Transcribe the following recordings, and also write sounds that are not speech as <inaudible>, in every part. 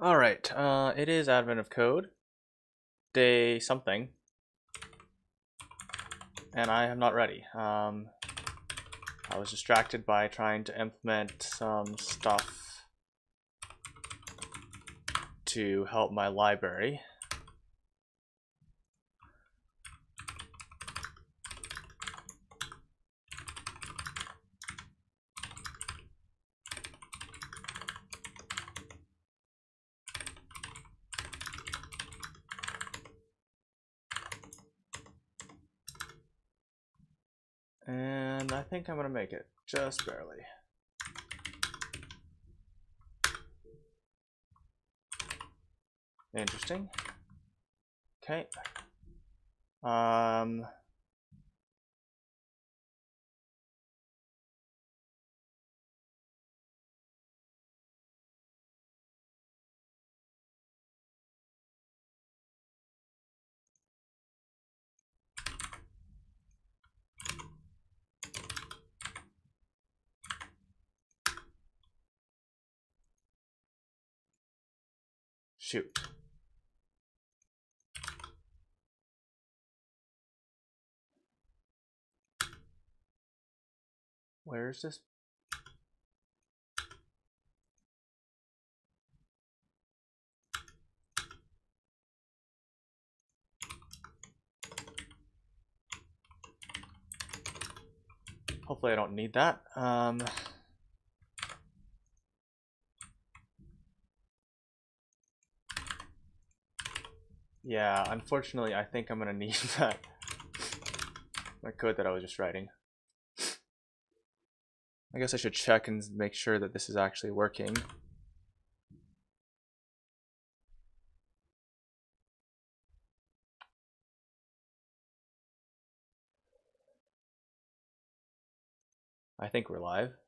All right. Uh, it is advent of code, day something, and I am not ready. Um, I was distracted by trying to implement some stuff to help my library. And I think I'm gonna make it, just barely. Interesting. Okay. Um, shoot. Where is this? Hopefully I don't need that. Um, yeah, unfortunately I think I'm gonna <laughs> need that. that code that I was just writing. I guess I should check and make sure that this is actually working. I think we're live.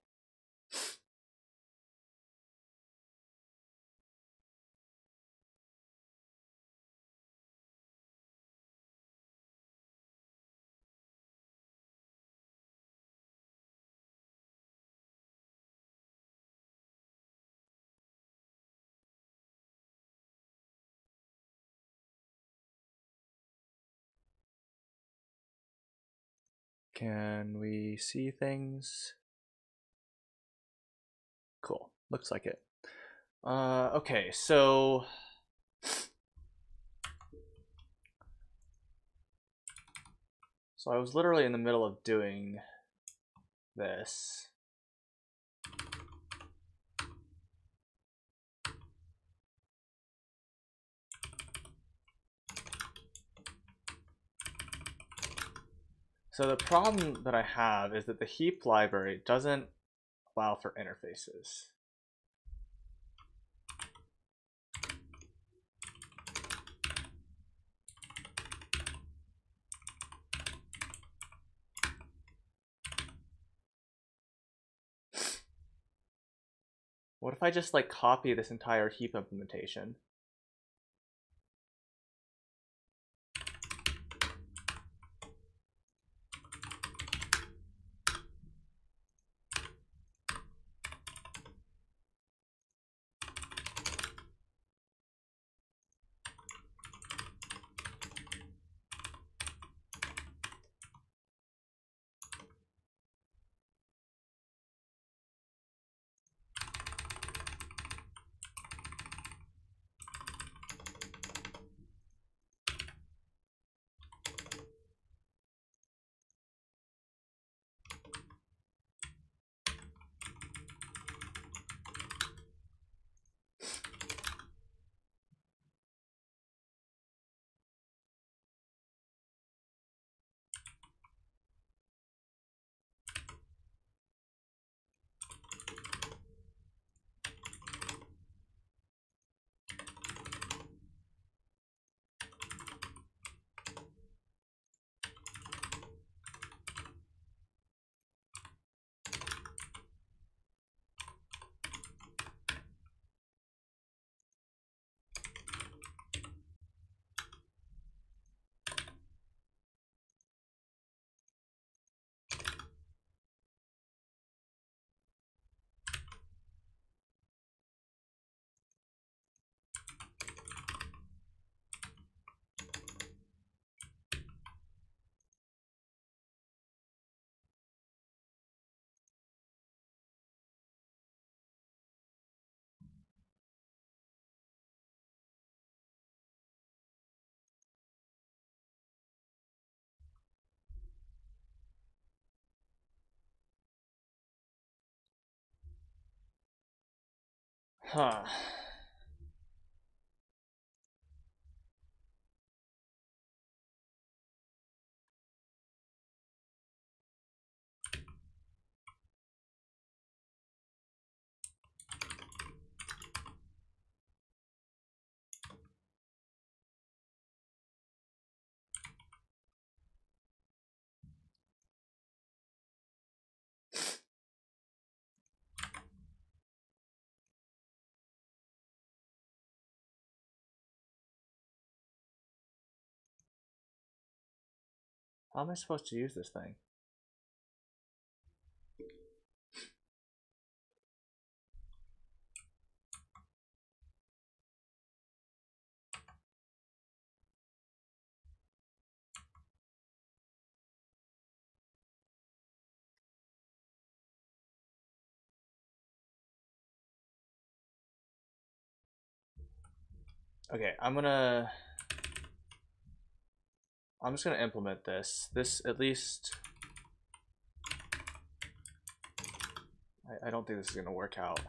Can we see things? Cool. Looks like it. Uh, okay, so so I was literally in the middle of doing this. So the problem that I have is that the heap library doesn't allow for interfaces. What if I just like copy this entire heap implementation? Huh. How am I supposed to use this thing? Okay, I'm gonna I'm just gonna implement this. This at least I, I don't think this is gonna work out.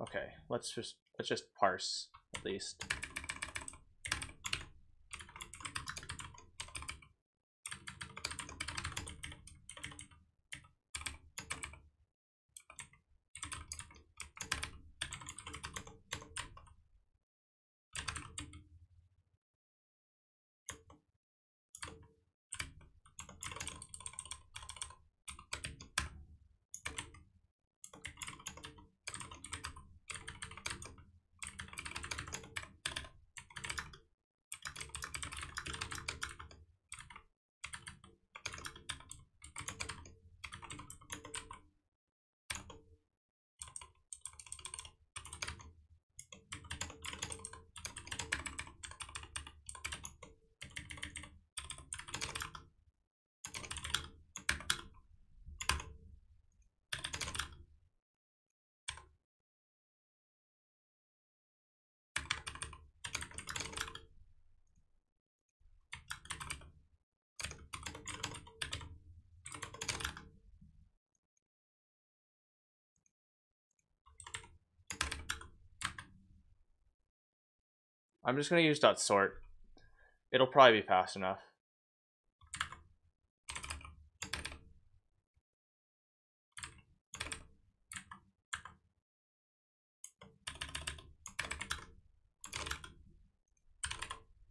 Okay, let's just let's just parse at least. I'm just gonna use dot sort. It'll probably be fast enough.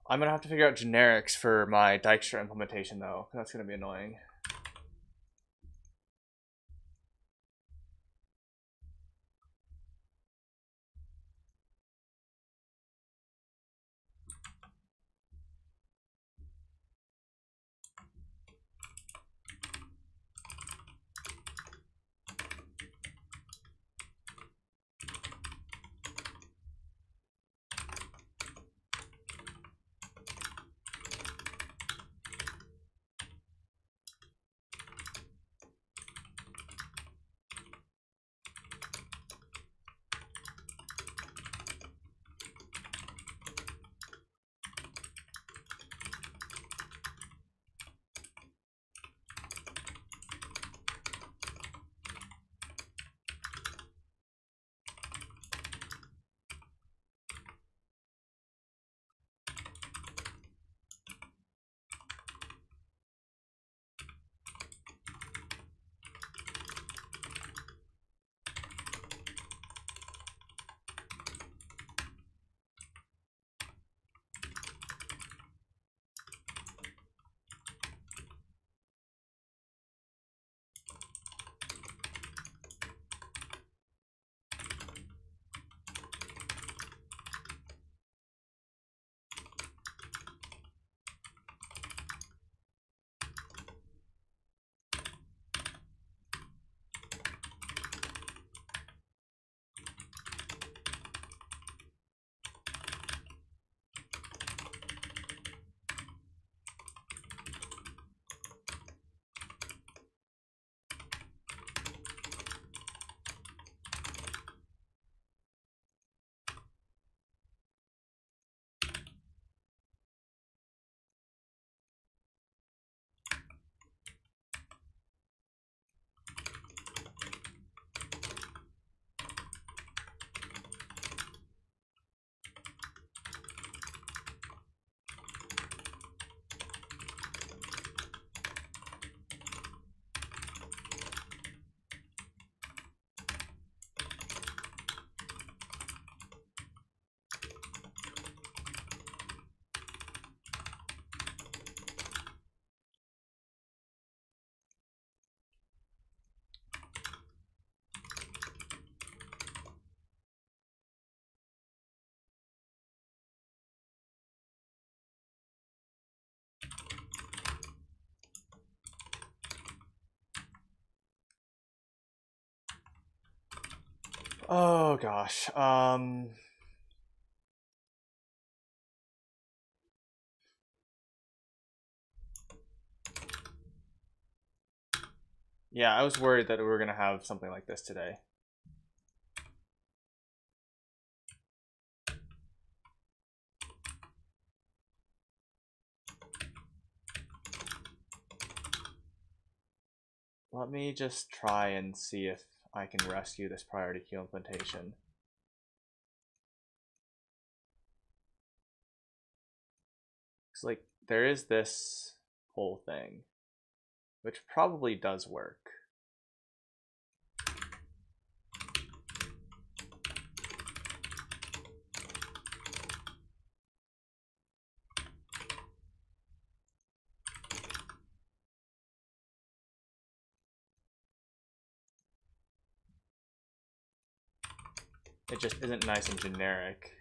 I'm gonna have to figure out generics for my Dijkstra implementation though. That's gonna be annoying. Oh gosh. Um Yeah, I was worried that we were going to have something like this today. Let me just try and see if I can rescue this priority queue implementation. It's like there is this whole thing, which probably does work. It just isn't nice and generic.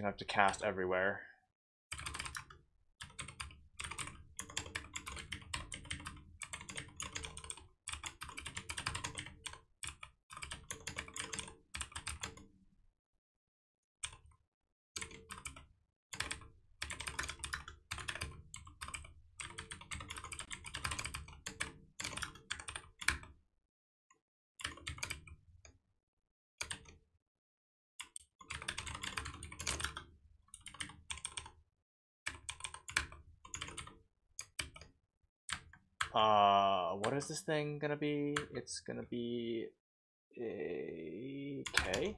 Gonna have to cast everywhere. Uh, what is this thing gonna be? It's gonna be a K.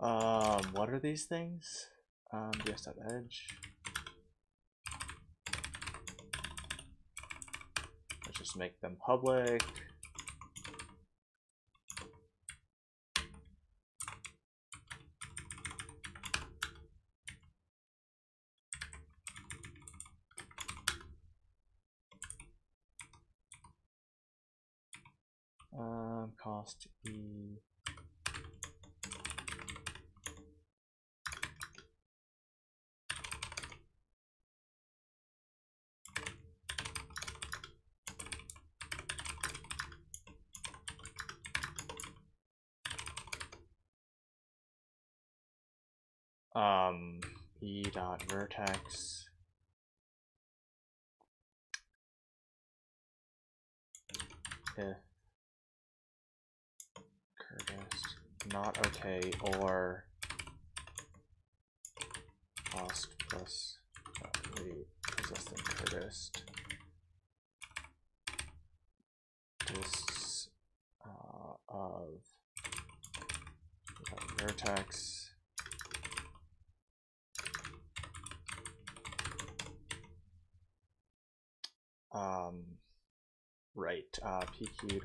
Um, what are these things? Um, just edge. Let's just make them public. Um, cost E. um, e dot vertex if not okay or cost plus rate resistant Curtis this uh, of vertex um right uh pq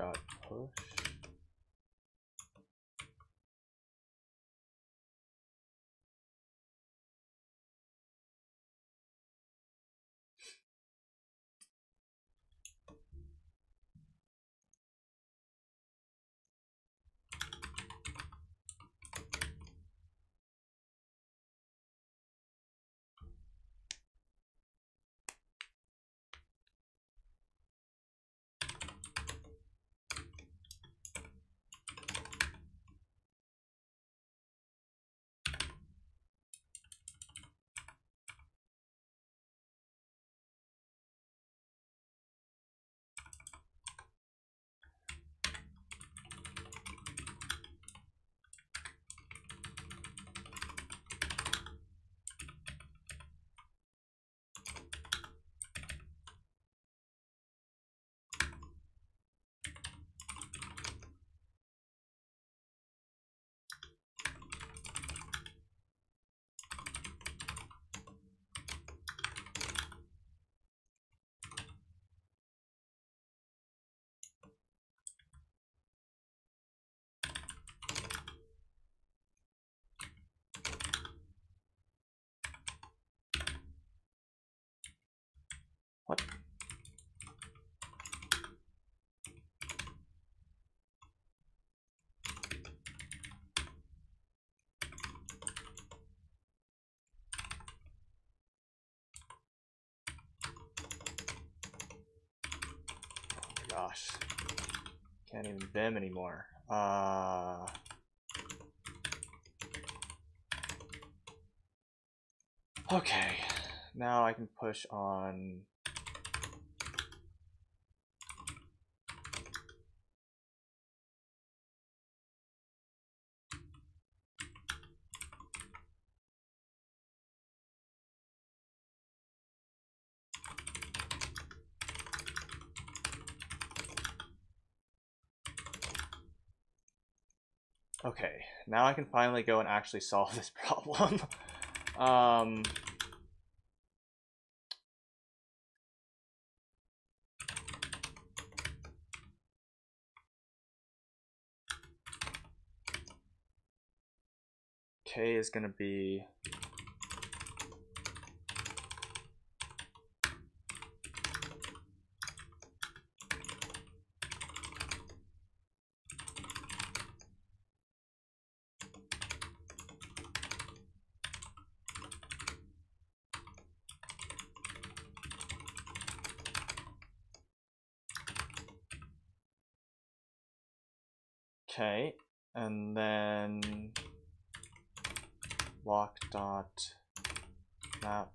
What? Gosh. Can't even Vim anymore. Uh... Okay, now I can push on Okay, now I can finally go and actually solve this <laughs> problem. um, K is going to be Okay, and then lock dot map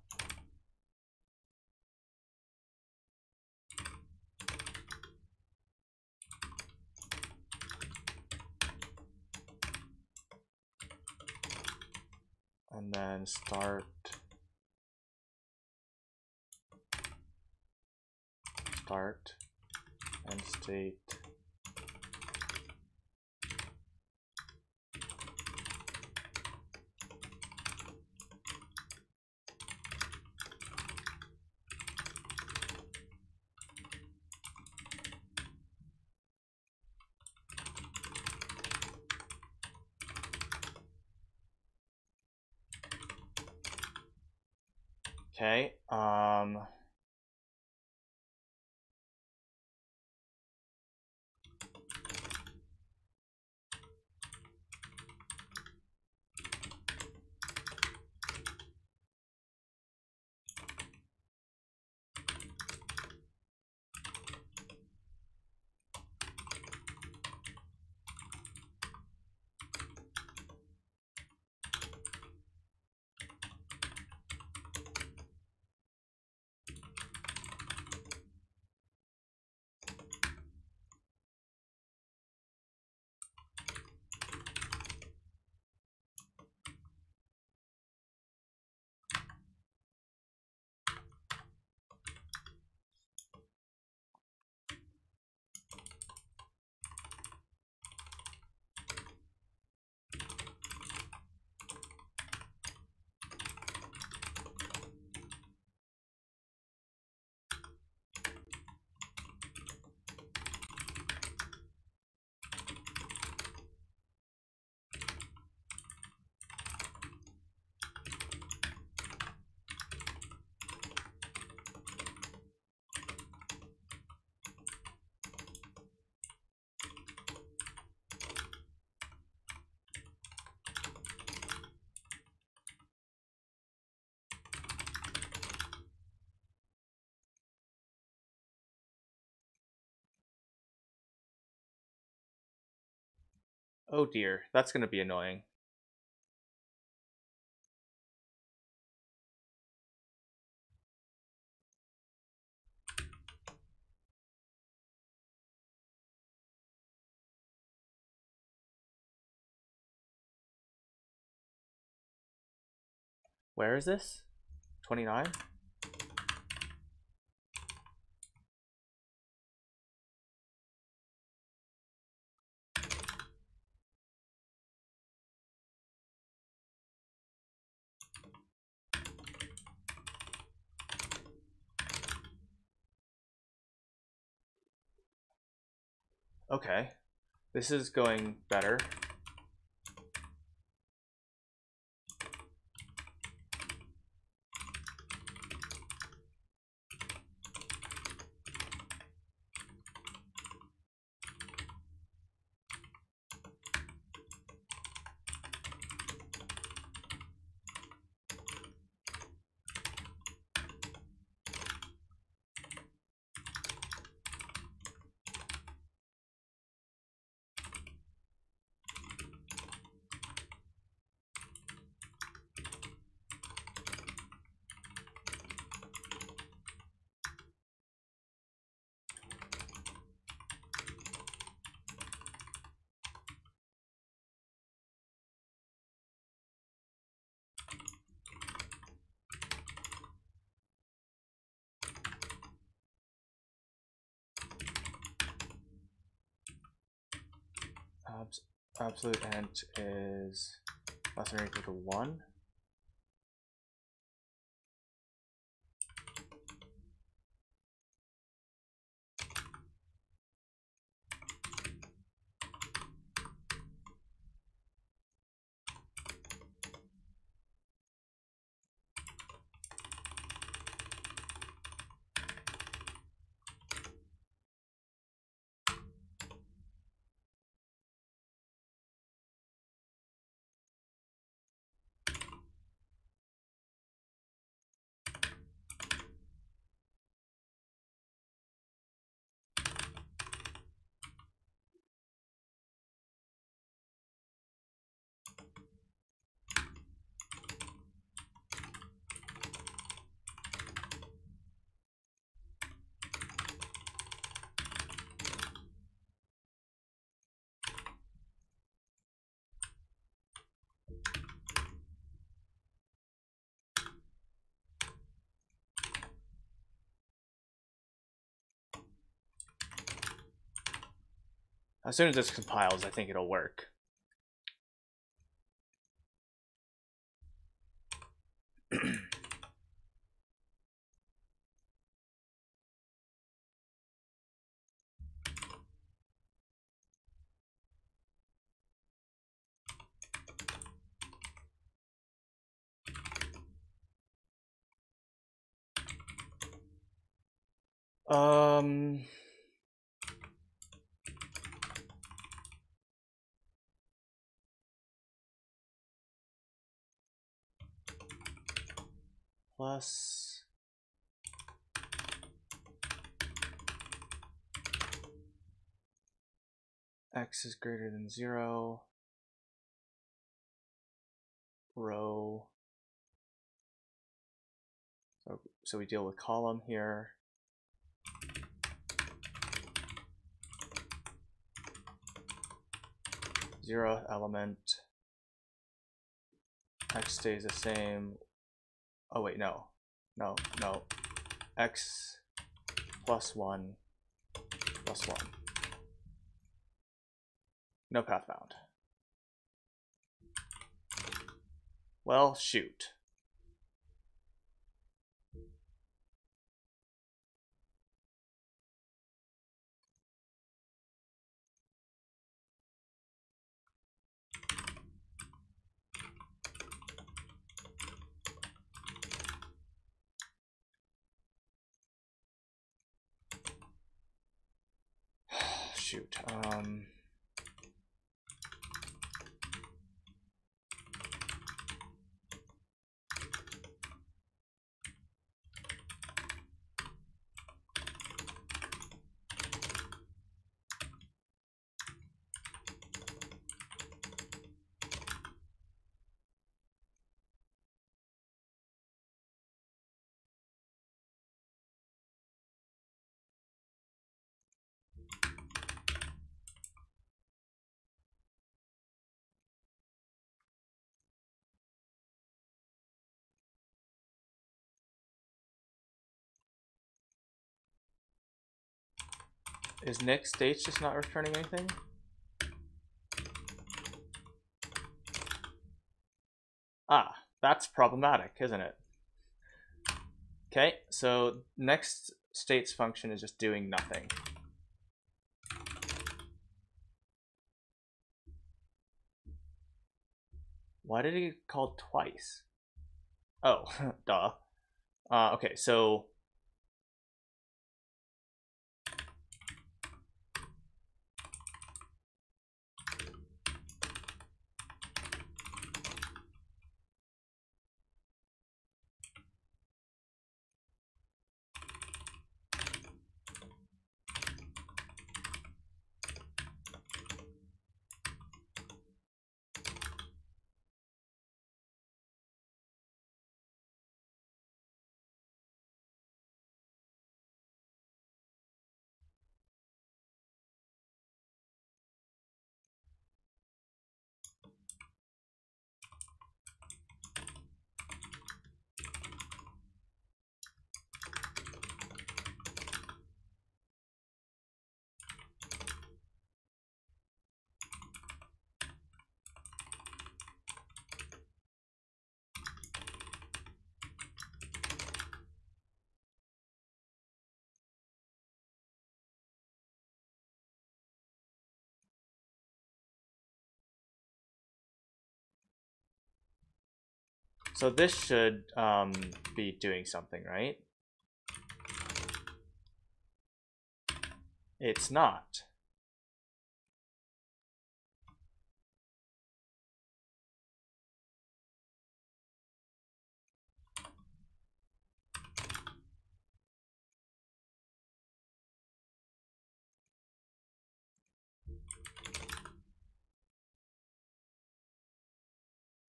and then start start and state Okay. Oh dear, that's going to be annoying. Where is this? 29? Okay, this is going better. Abs absolute int is less than or equal to 1. As soon as this compiles, I think it'll work. <clears throat> um... plus x is greater than 0 row. So, so we deal with column here. Zero element. X stays the same oh wait, no, no, no, x plus 1 plus 1. No path found. Well, shoot. Shoot. Um, Is next states just not returning anything? Ah, that's problematic, isn't it? Okay, so next states function is just doing nothing. Why did it get called twice? Oh, <laughs> duh. Uh, okay, so So this should um, be doing something, right? It's not.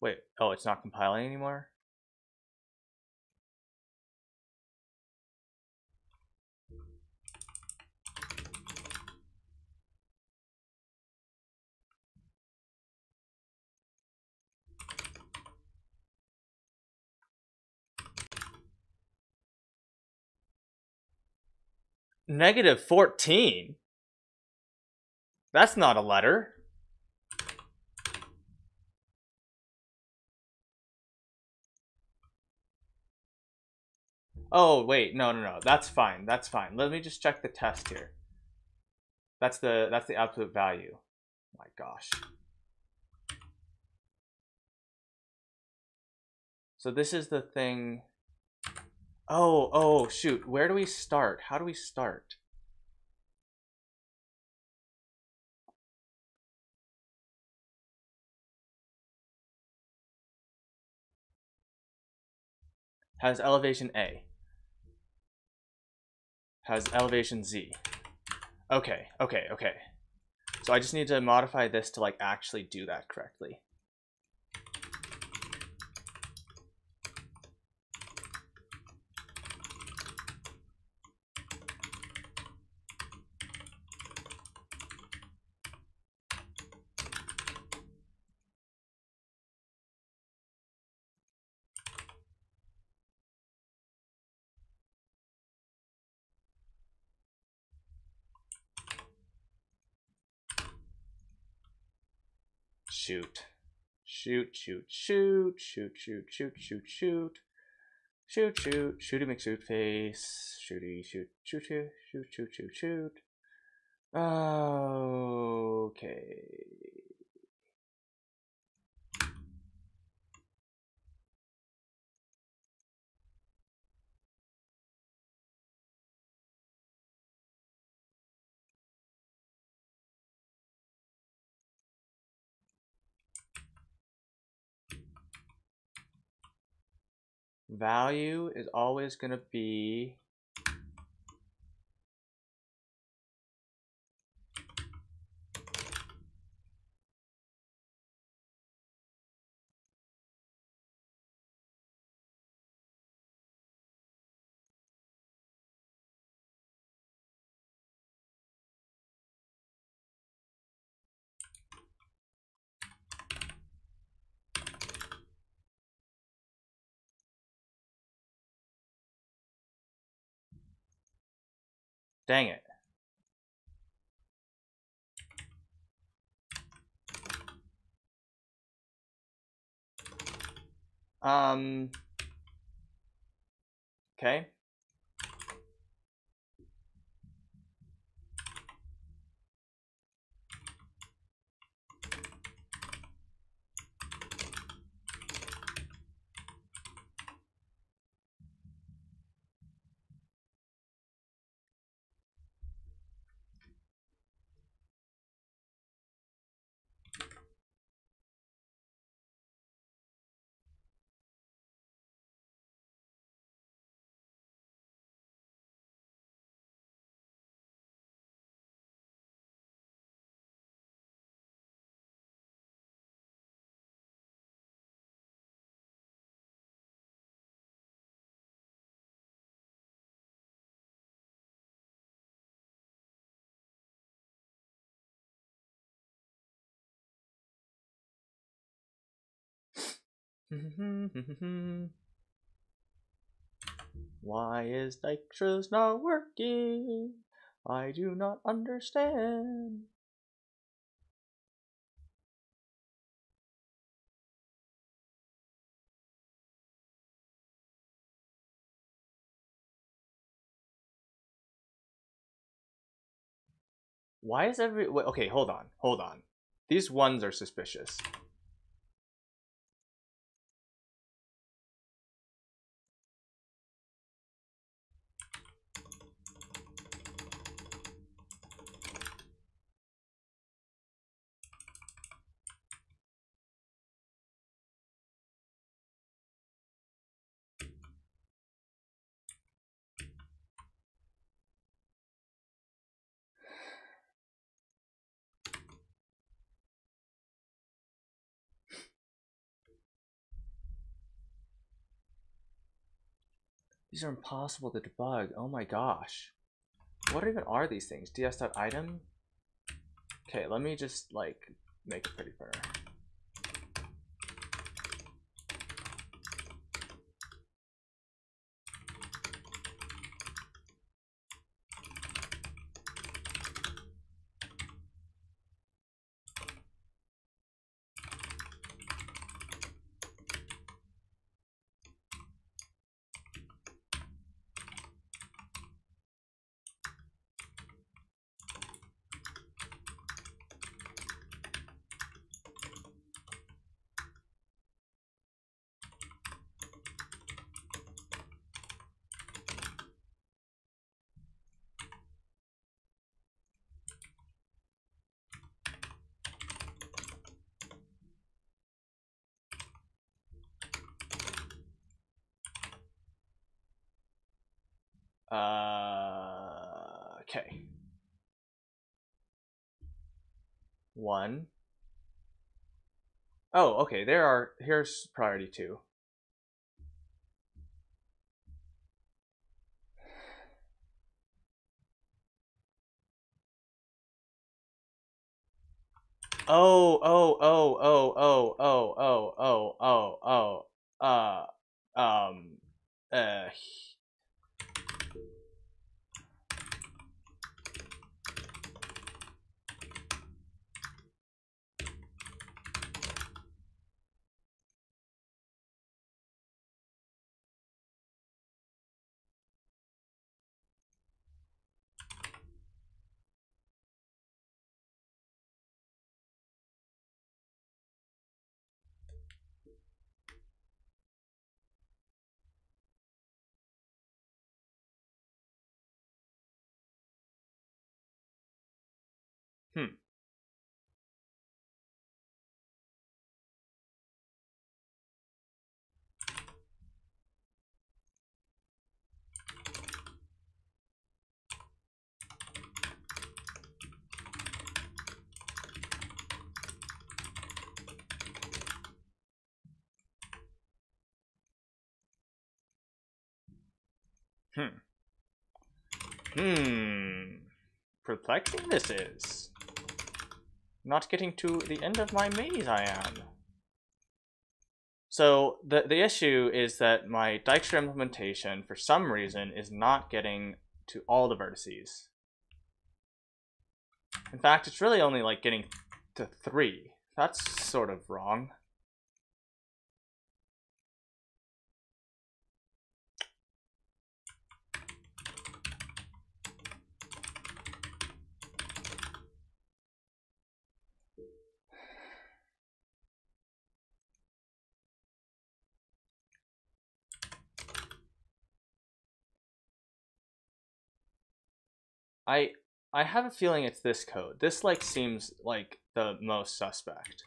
Wait, oh, it's not compiling anymore? Negative 14? That's not a letter. Oh, wait, no, no, no. That's fine. That's fine. Let me just check the test here. That's the that's the absolute value. Oh my gosh. So this is the thing. Oh, oh, shoot. Where do we start? How do we start? Has elevation A has elevation z. Okay, okay, okay. So I just need to modify this to like actually do that correctly. Shoot. Shoot, shoot, shoot, shoot, shoot, shoot, shoot, shoot. Shoot, shoot, shooty McShoot face. Shooty, shoot, shoot, shoot, shoot, shoot, shoot, shoot. Okay. Value is always going to be Dang it. Um, okay. <laughs> Why is Dijkstra's not working? I do not understand. Why is every wait, okay? Hold on, hold on. These ones are suspicious. These are impossible to debug. Oh my gosh. What even are these things? ds.item? Okay, let me just like make it pretty fair. Uh, okay. One. Oh, okay. There are here's priority two. Oh, oh, oh, oh, oh, oh, oh, oh, oh, oh, uh, um, uh, Hmm. Hmm. Hmm. Perplexing this is. Not getting to the end of my maze I am. So the, the issue is that my Dijkstra implementation, for some reason, is not getting to all the vertices. In fact, it's really only like getting to three. That's sort of wrong. I I have a feeling it's this code. This like seems like the most suspect.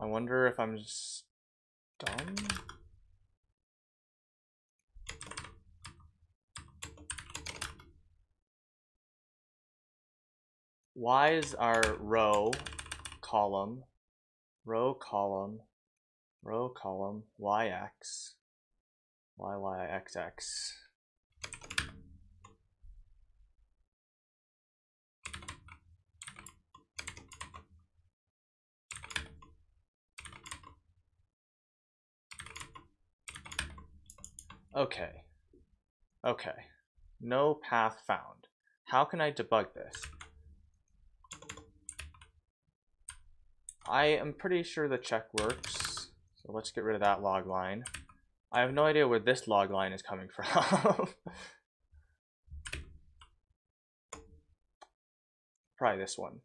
I wonder if I'm just dumb? Why is our row column, row column, row column, yx, yyxx? Okay. Okay. No path found. How can I debug this? I am pretty sure the check works. So let's get rid of that log line. I have no idea where this log line is coming <laughs> from. Probably this one.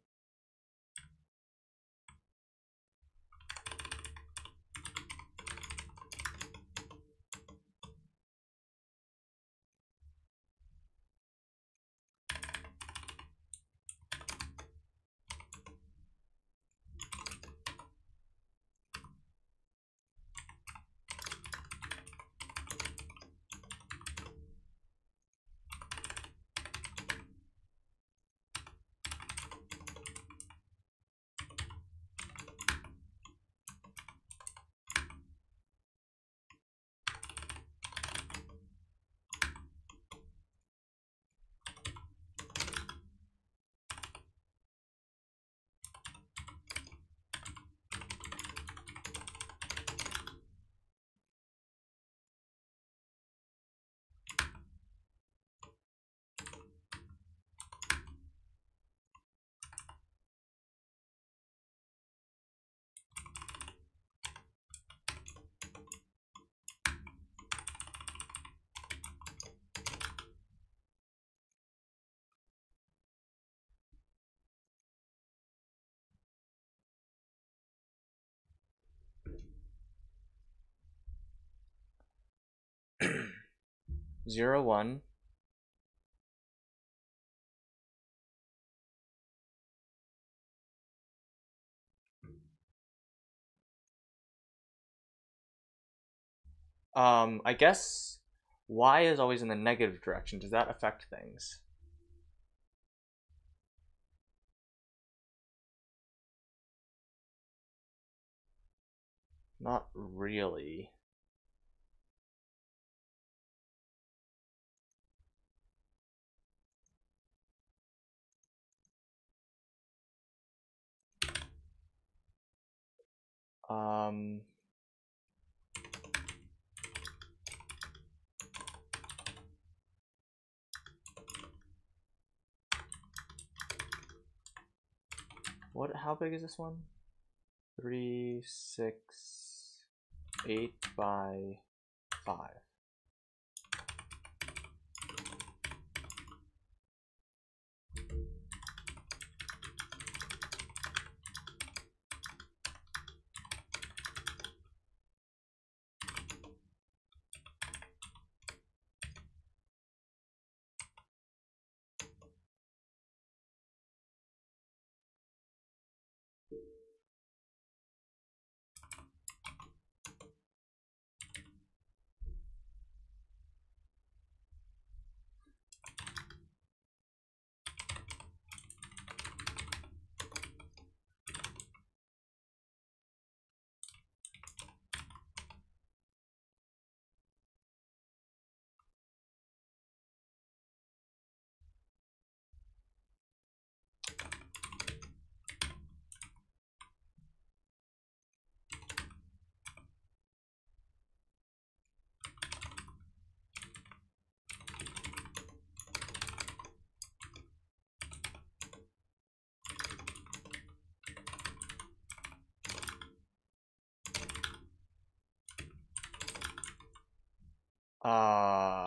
Zero one Um, I guess y is always in the negative direction. Does that affect things? Not really. Um, what, how big is this one? Three, six, eight by five. Uh...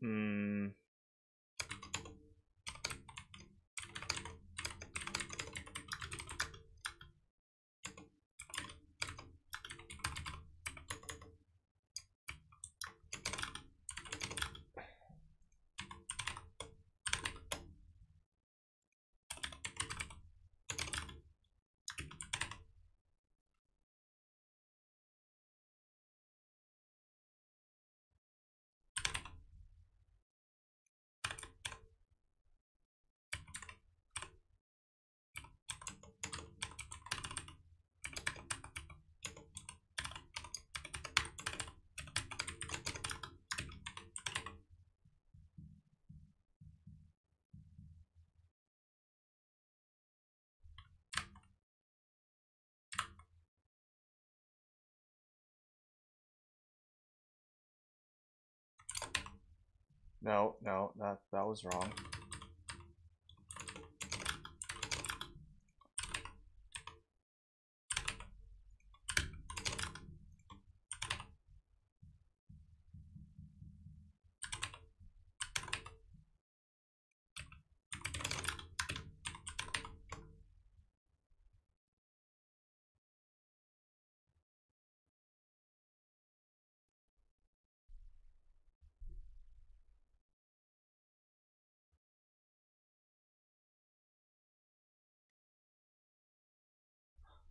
Hmm. No, no, that that was wrong.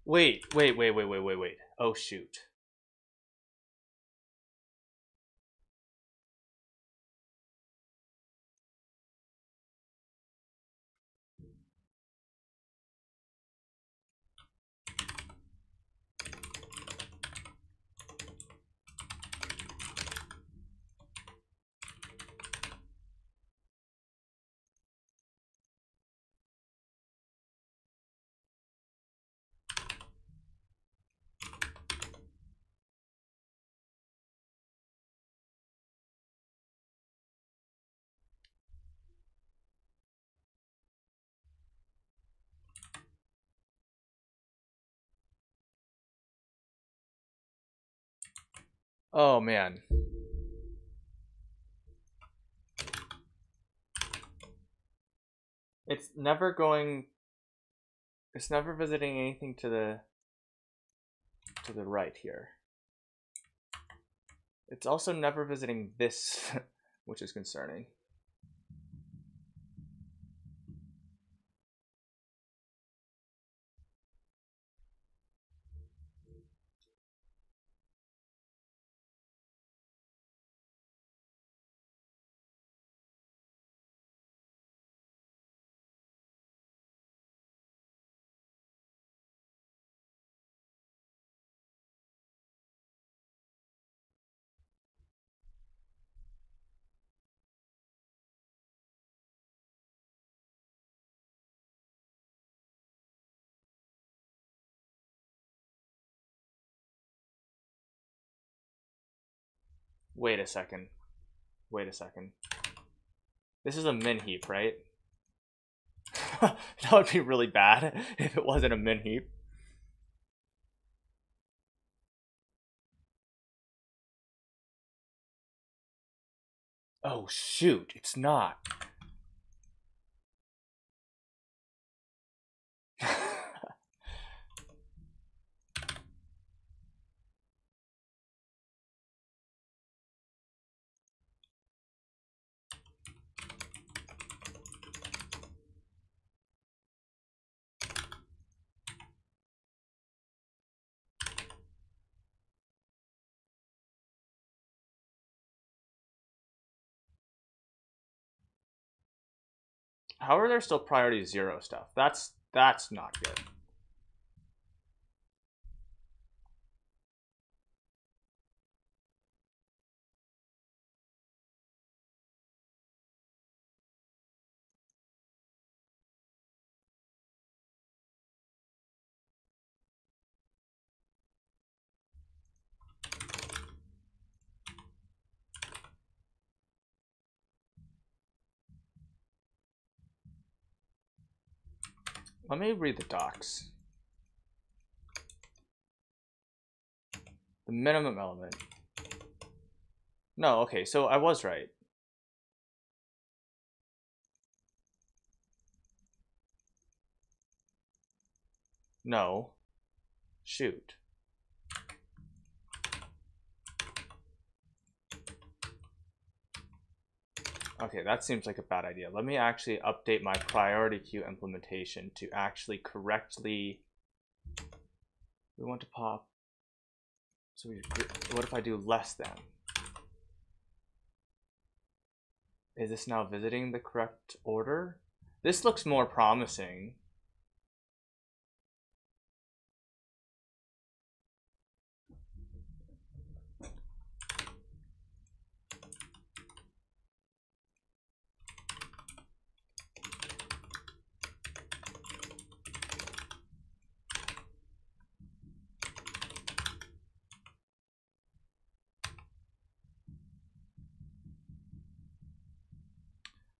Wait, wait, wait, wait, wait, wait, wait. Oh shoot. Oh man. It's never going it's never visiting anything to the to the right here. It's also never visiting this, <laughs> which is concerning. Wait a second. Wait a second. This is a min heap, right? <laughs> that would be really bad <laughs> if it wasn't a min heap. Oh shoot, it's not. How are there still priority zero stuff? That's that's not good. Let me read the docs. The minimum element. No, okay, so I was right. No. Shoot. Okay, that seems like a bad idea. Let me actually update my priority queue implementation to actually correctly... We want to pop... So we, what if I do less than? Is this now visiting the correct order? This looks more promising.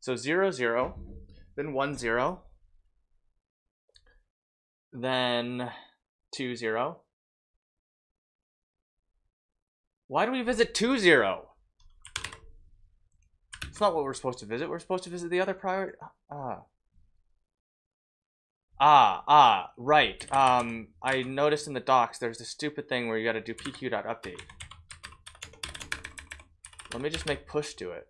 So 0, 0, then 1, 0, then 2, 0. Why do we visit 2, 0? It's not what we're supposed to visit. We're supposed to visit the other priority. Ah. Ah, ah, right. Um, I noticed in the docs there's this stupid thing where you gotta do pq.update. Let me just make push do it.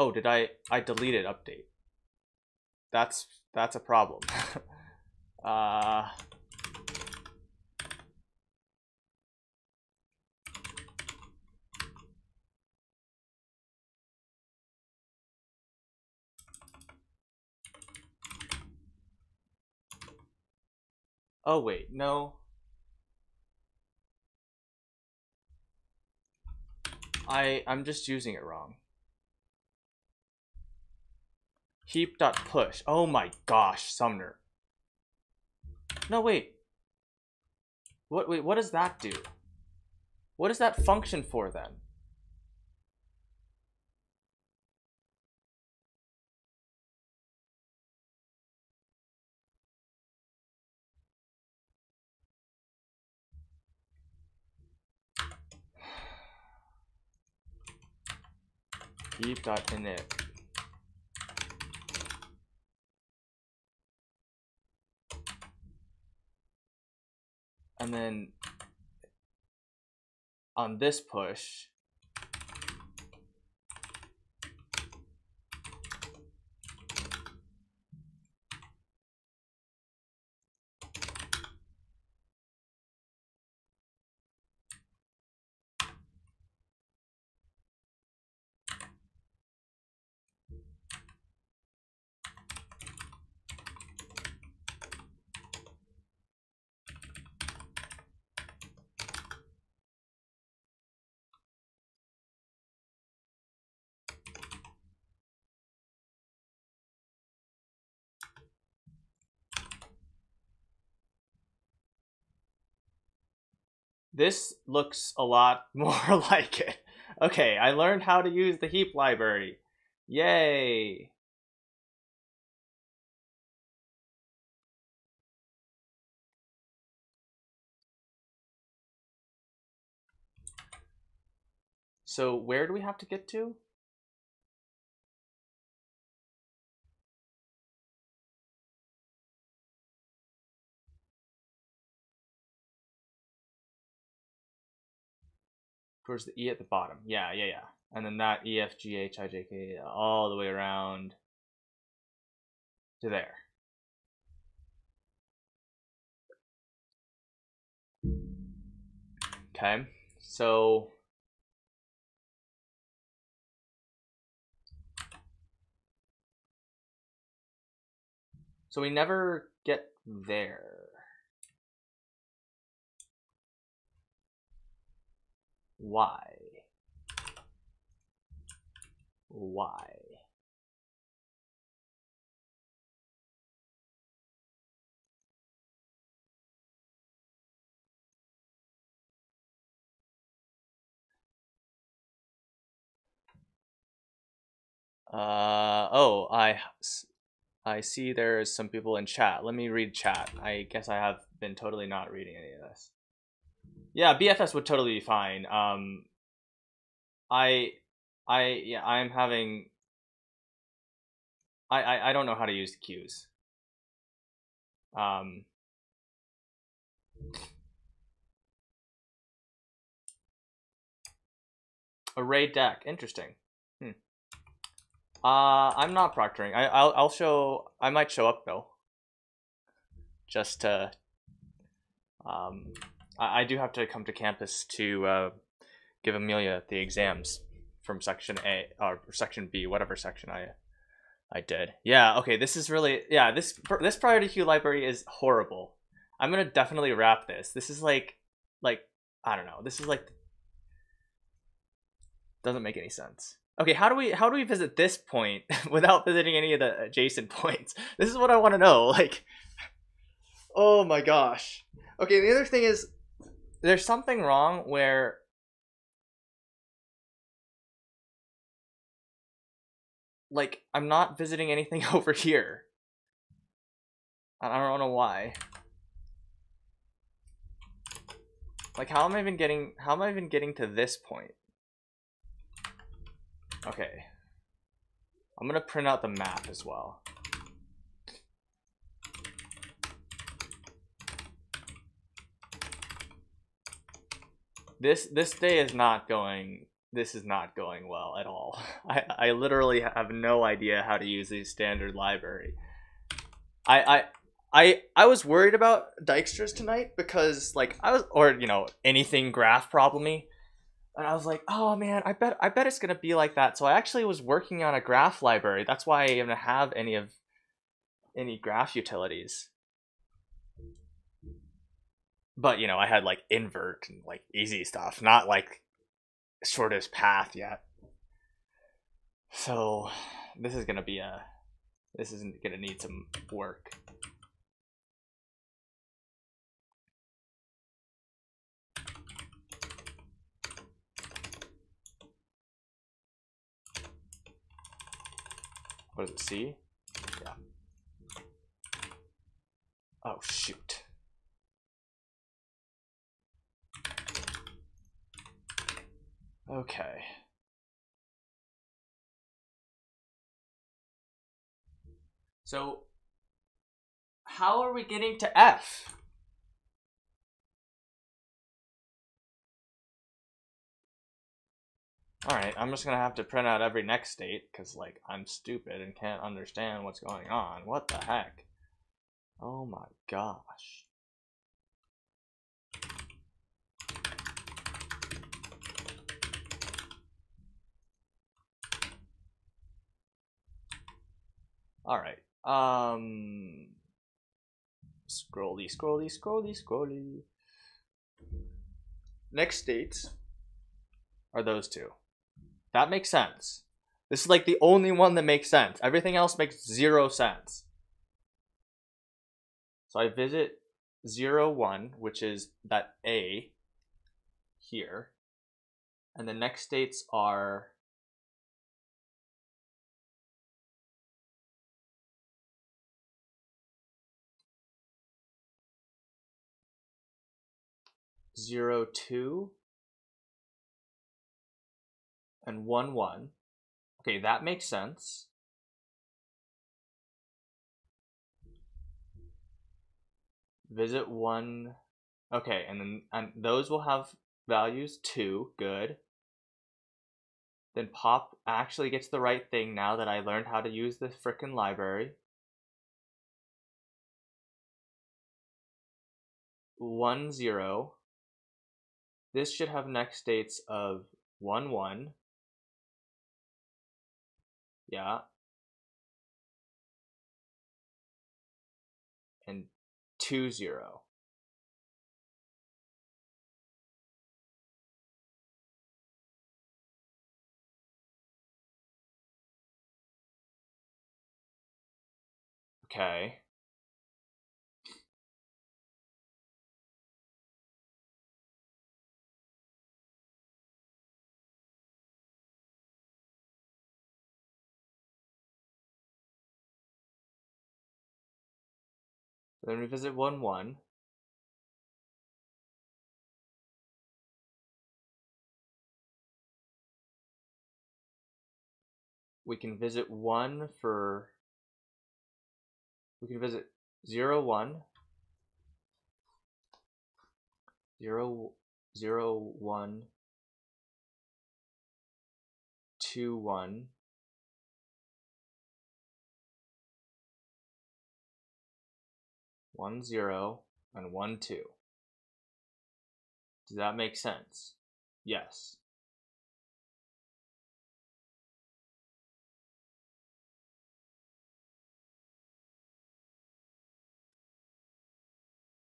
Oh, did I I deleted update? That's that's a problem. <laughs> uh Oh wait, no. I I'm just using it wrong. Heap.push. Oh my gosh, Sumner. No, wait. What, wait, what does that do? What is that function for then? Heap.init. and then on this push This looks a lot <laughs> more like it. Okay, I learned how to use the heap library. Yay! So where do we have to get to? course, the E at the bottom. Yeah, yeah, yeah. And then that E, F, G, H, I, J, K, all the way around to there. Okay, so so we never get there. Why? Why? Uh, oh, I, I see there's some people in chat. Let me read chat. I guess I have been totally not reading any of this. Yeah, BFS would totally be fine. Um, I, I, yeah, I'm having. I, I, I don't know how to use the queues. Um. ArrayDeque, interesting. Hmm. Uh, I'm not proctoring. I, I'll, I'll show. I might show up though. Just to. Um, I, I do have to come to campus to uh, give Amelia the exams from section A or section B, whatever section I I did. Yeah, okay, this is really yeah, this this priority queue library is horrible. I'm going to definitely wrap this. This is like like I don't know. This is like doesn't make any sense. Okay, how do we how do we visit this point <laughs> without visiting any of the adjacent <laughs> points? This is what I want to know. <laughs> Like Oh my gosh. Okay, the other thing is there's something wrong where like I'm not visiting anything <laughs> over here. I don't know why. Like how am I even getting how am I even getting to this point? Okay. I'm gonna print out the map as well. This this day is not going this is not going well at all. <laughs> I, I literally have no idea how to use the standard library. I I I I was worried about Dijkstra's tonight because like I was or you know anything graph problemy. And I was like, oh man, I bet I bet it's gonna be like that. So I actually was working on a graph library. That's why I even have any of any graph utilities. But you know, I had like invert and like easy stuff, not like shortest path yet. So this is gonna be a this isn't gonna need some work. What does it see? Yeah. Oh shoot. Okay. So, how are we getting to F? Alright, I'm just gonna have to print out every next state, because, like, I'm stupid and can't understand what's going on. What the heck? Oh my gosh. All right. Um, scrolly, scrolly, scrolly, scrolly. Next states are those two. That makes sense. This is like the only one that makes sense. Everything else makes zero sense. So I visit 0, 1, which is that A here. And the next states are zero two and one one. Okay, that makes sense. Visit one. Okay, and then and those will have values two. Good. Then pop actually gets the right thing now that I learned how to use the frickin' library. One zero. This should have next states of 1, 1. Yeah. two zero. Okay. Then revisit 1 1. We can visit 1 for. We can visit 0 1. 0 0 1 2 1 one zero and one two. Does that make sense? Yes.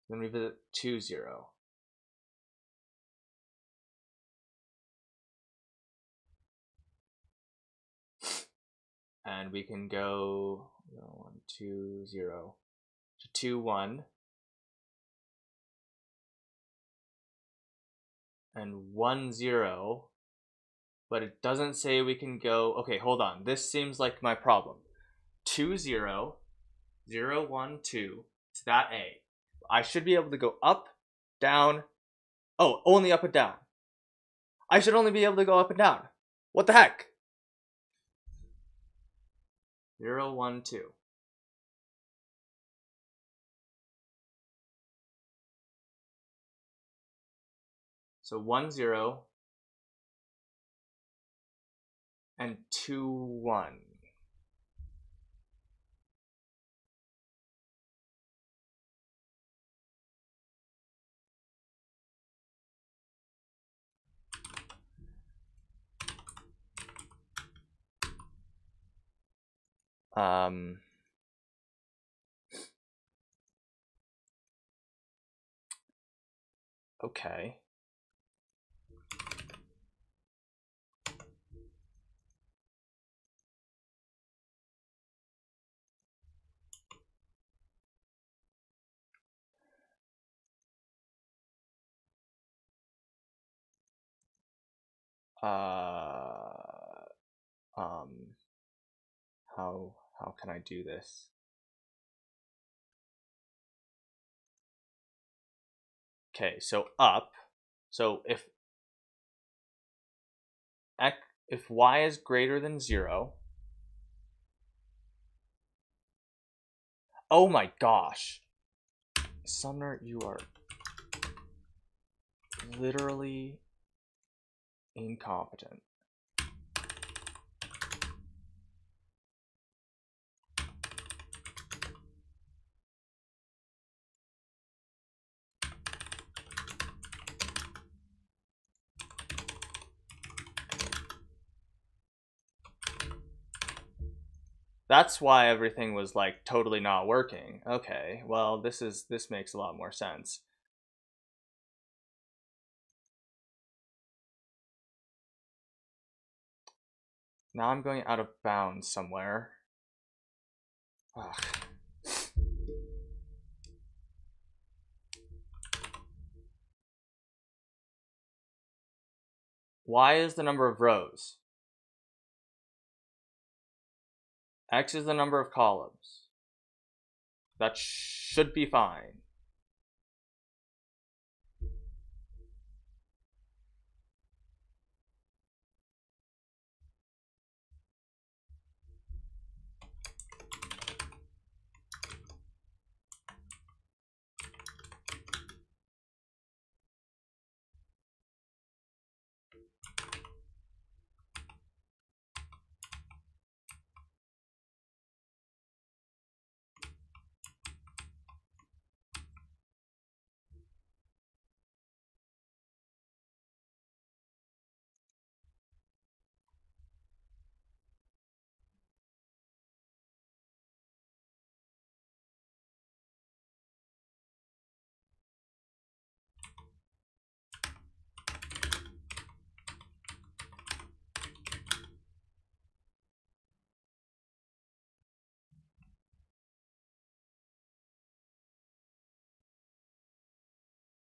Then we visit two zero. And we can go one, two, zero 2, 1. And 1, 0. But it doesn't say we can go... Okay, hold on. This seems like my problem. 2, 0, 0, 1, 2. It's that A. I should be able to go up, down. Oh, only up and down. I should only be able to go up and down. What the heck? 0, 1, 2. So one zero and two one. Um, okay. Uh, um, how how can I do this? Okay, so up. So if x if y is greater than zero. Oh my gosh. Sumner, you are literally incompetent That's why everything was like totally not working. Okay, well this is this makes a lot more sense. Now I'm going out of bounds somewhere. Ugh. Y is the number of rows. X is the number of columns. That should be fine.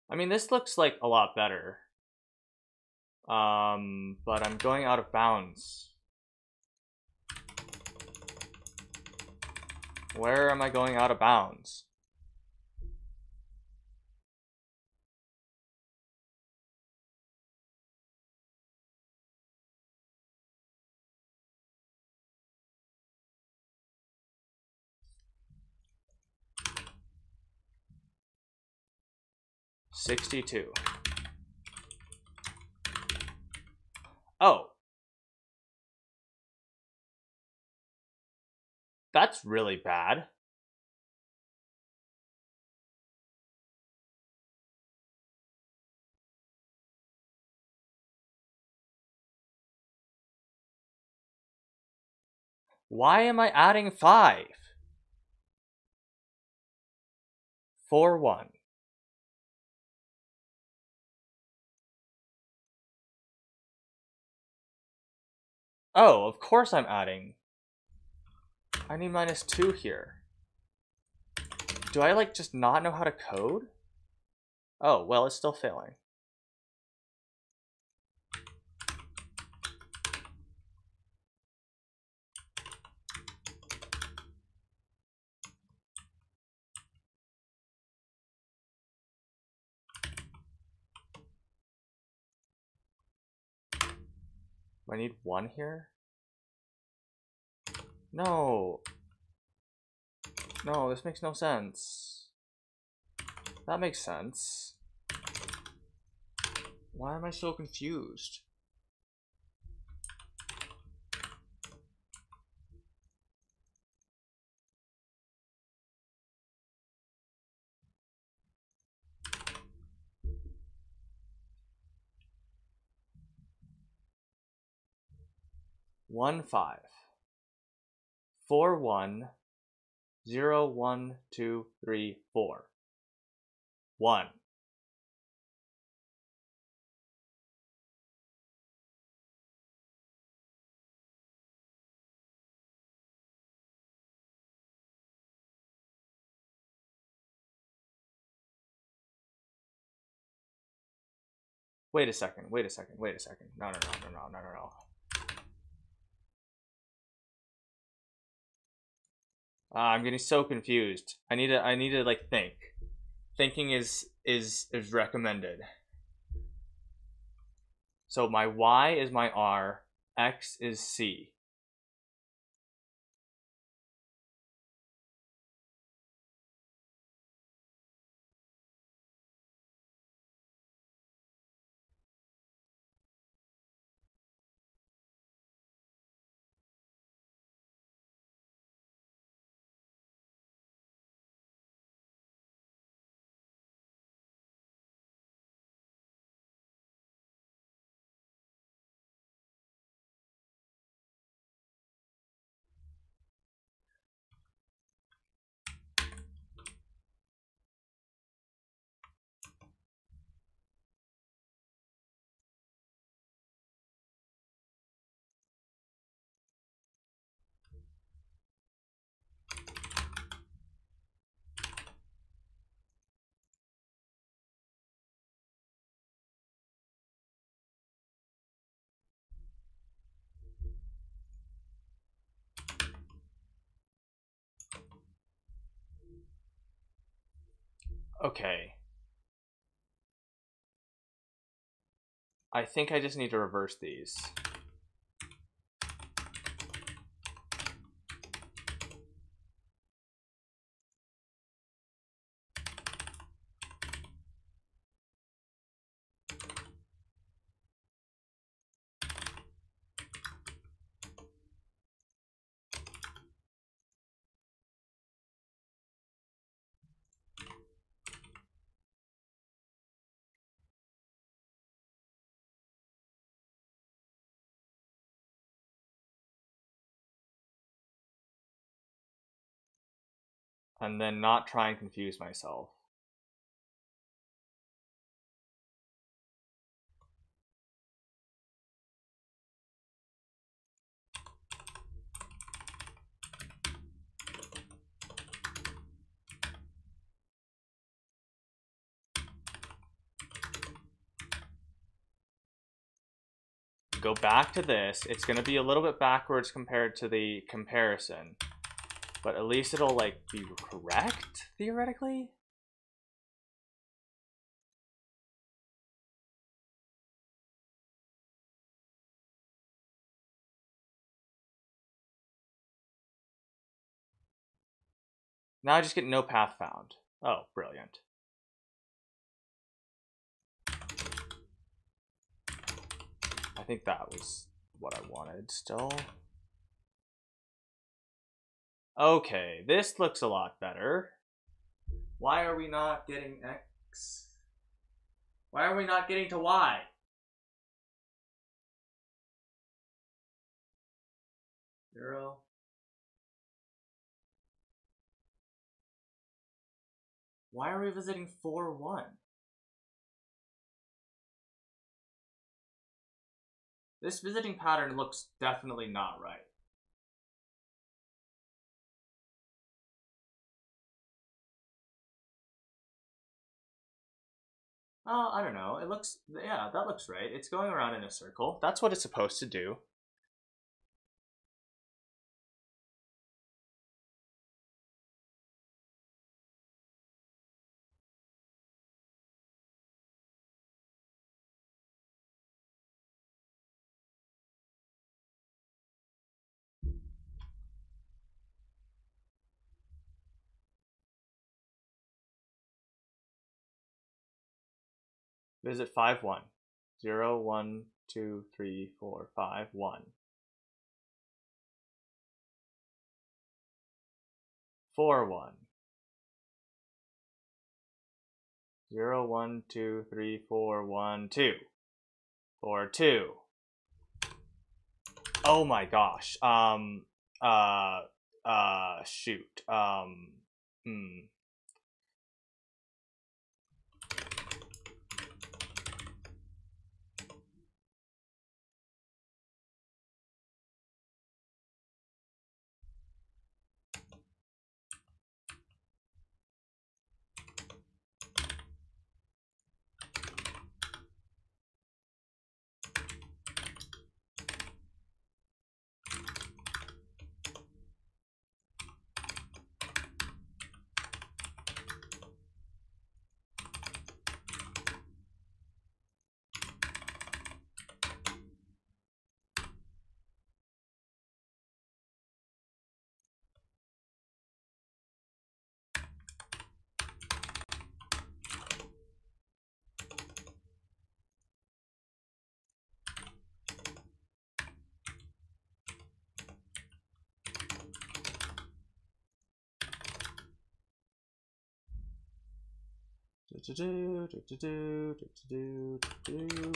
I mean, this looks like a lot better. Um, but I'm going out of bounds. Where am I going out of bounds? Sixty-two. Oh. That's really bad. Why am I adding 5? 4, 1. Oh, of course I'm adding. I need minus 2 here. Do I, like, just not know how to code? Oh, well, it's still failing. I need one here? No. No, this makes no sense. That makes sense. Why am I so confused? One five four one zero one two three four one Wait a second, wait a second, wait a second. No, no, no, no, no, no, no, no. Uh, I'm getting so confused. I need to I need to like think. Thinking is is is recommended. So my Y is my R, X is C. Okay. I think I just need to reverse these. and then not try and confuse myself. Go back to this. It's going to be a little bit backwards compared to the comparison. But at least it'll, like, be correct, theoretically? Now I just get no path found. Oh, brilliant. I think that was what I wanted still. Okay, this looks a lot better. Why are we not getting X? Why are we not getting to Y? Zero. Why are we visiting 4-1? This visiting pattern looks definitely not right. Oh, I don't know. It looks, yeah, that looks right. It's going around in a circle. That's what it's supposed to do. Visit 5 1. 0, 1, 2, 3, 4, 5, 1. 4 1. 0, 1, 2, 3, 4, 1, 2. 4, 2. Oh my gosh. Um, uh, uh, shoot. Um, hmm.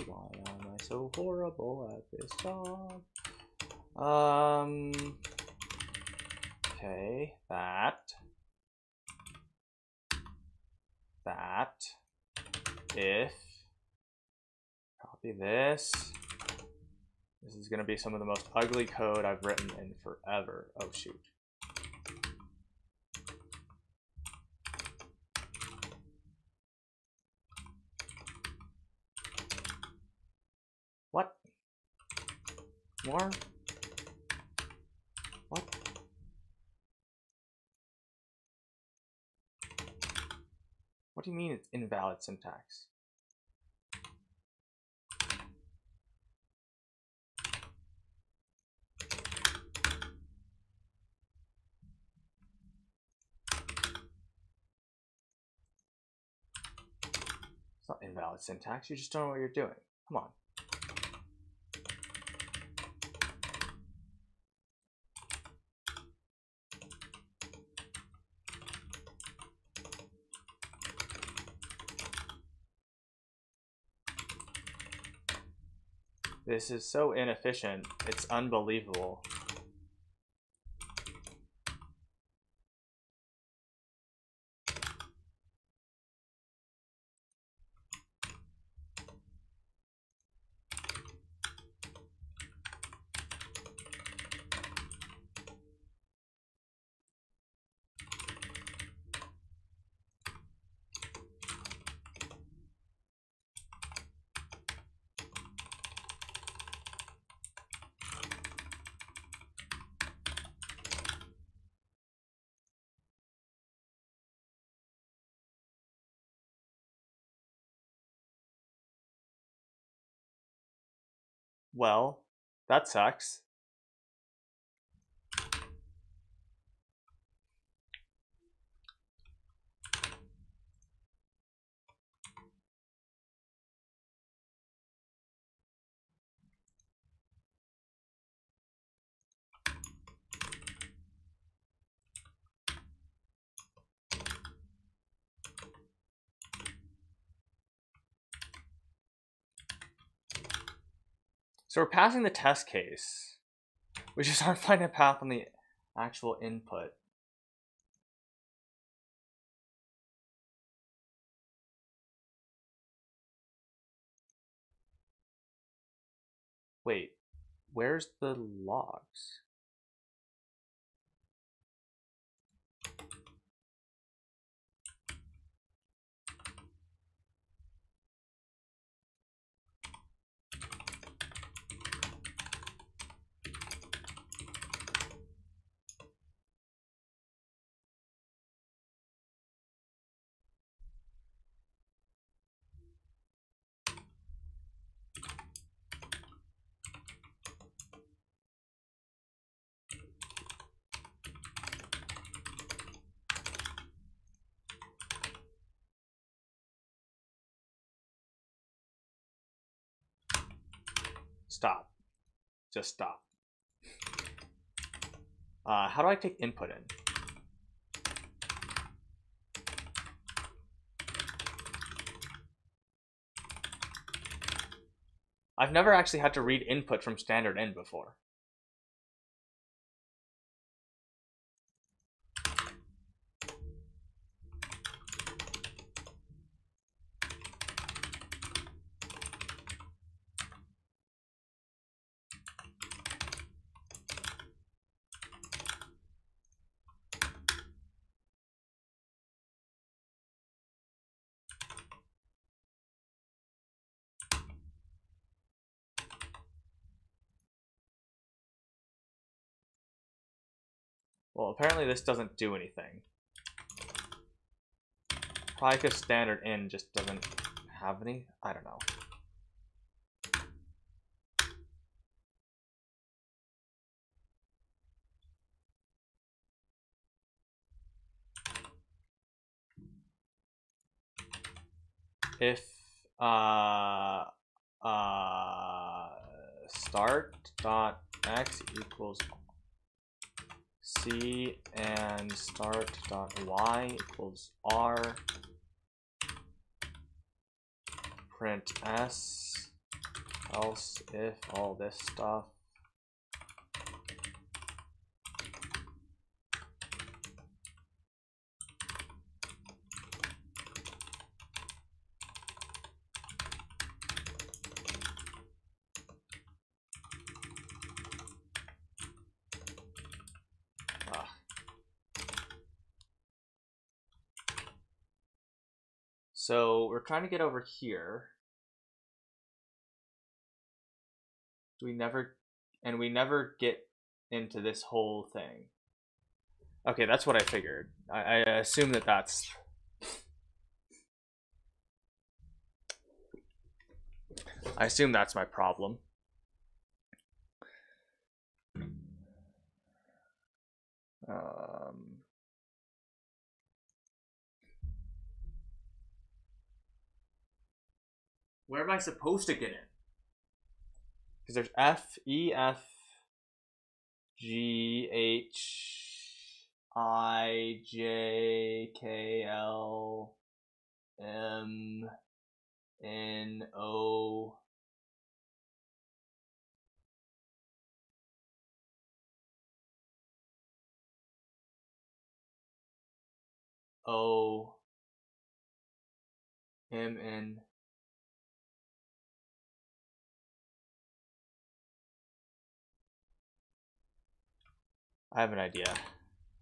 Why am I so horrible at this job? Um. Okay, that. That. If. Copy this. This is going to be some of the most ugly code I've written in forever. Oh, shoot. What? More? What? What do you mean it's invalid syntax? It's not invalid syntax, you just don't know what you're doing. Come on. This is so inefficient. It's unbelievable. Well, that sucks. So we're passing the test case. We just aren't finding a path on the actual input. Wait, where's the logs? Stop. Just stop. Uh, how do I take input in? I've never actually had to read input from standard in before. Apparently this doesn't do anything. Probably because standard in just doesn't have any. I don't know. If uh uh start dot x equals c and start dot y equals r. Print s else if all this stuff Ah. So we're trying to get over here. We never, and we never get into this whole thing. Okay, that's what I figured. I, I assume that that's. I assume that's my problem. Um, where am I supposed to get in? Because there's F, E, F, G, H, I, J, K, L, M, N, O. O M N I have an idea.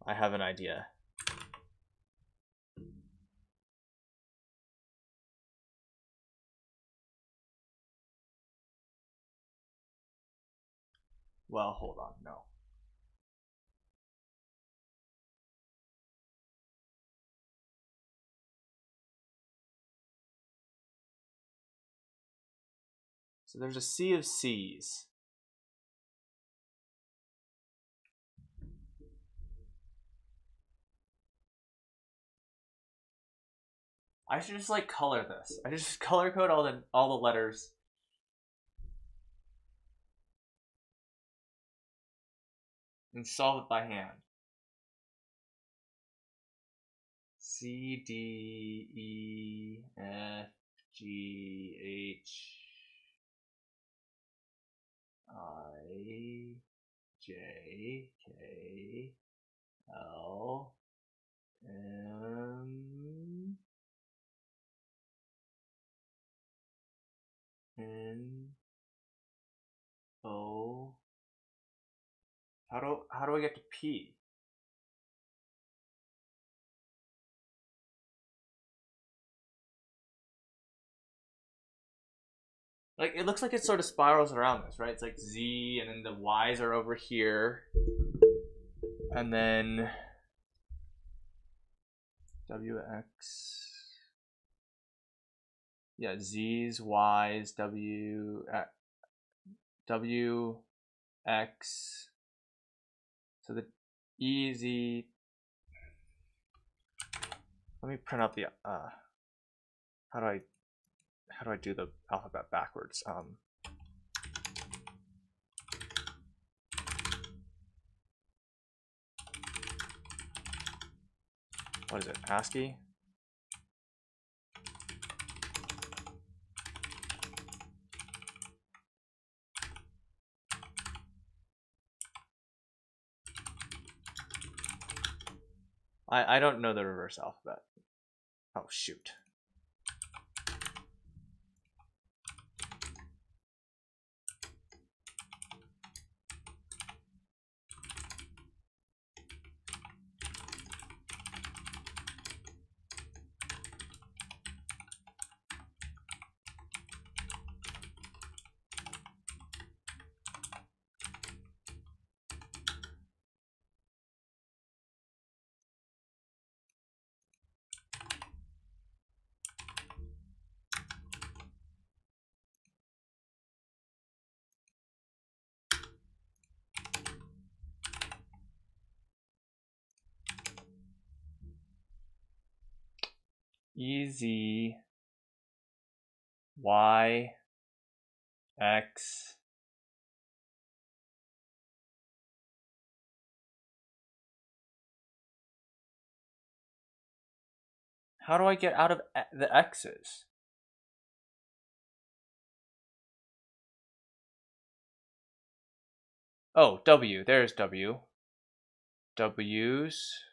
I have an idea. Well, hold on. No. So there's a sea of C's. I should just like color this. I just <laughs> color code all the all the letters. And solve it by hand. C D E F G H I J K L M N O How do how do I get to P? Like it looks like it sort of spirals around this, right? It's like Z and then the Y's are over here. And then WX yeah, Z's, Y's, W, W, X. So the easy Let me print out the, uh, how do I, how do I do the alphabet backwards? Um, what is it, ASCII? I, I don't know the reverse alphabet. Oh, shoot. E Z Y X How do I get out of the X's? Oh, W. There's W. W's.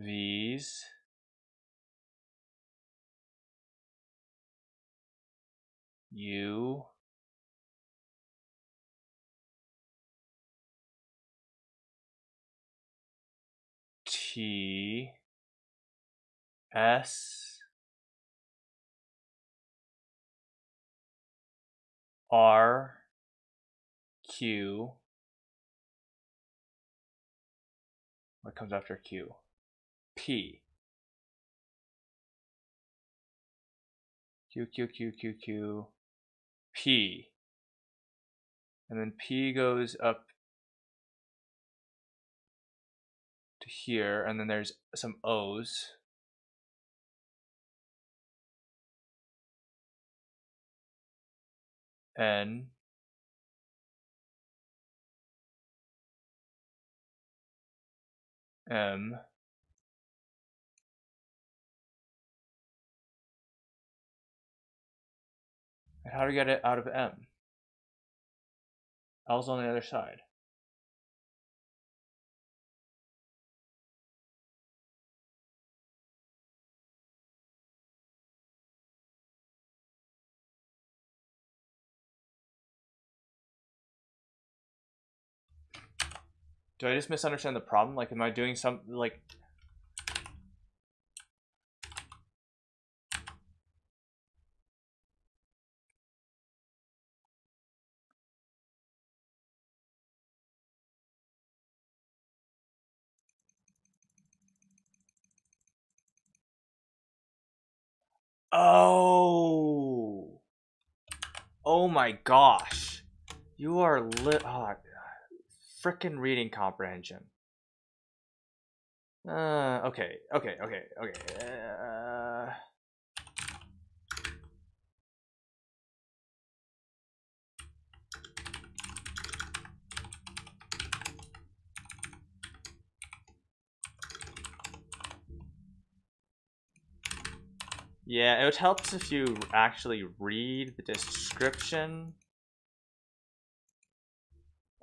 V's. U. T. S. R. Q. What comes after Q? P. Q, Q, Q, Q, Q, P. And then P goes up to here, and then there's some O's. N. M. And how to get it out of M? L's on the other side. Do I just misunderstand the problem? Like, am I doing some, like, Oh. Oh my gosh. You are lit. Oh, frickin' reading comprehension. Uh, okay, okay, okay, okay. Uh... Yeah, it would help if you actually read the description.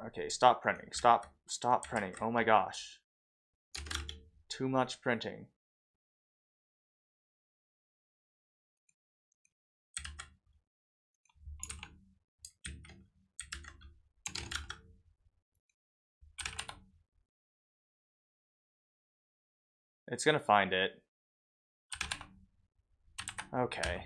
Okay, stop printing. Stop, stop printing. Oh my gosh. Too much printing. It's gonna find it. Okay.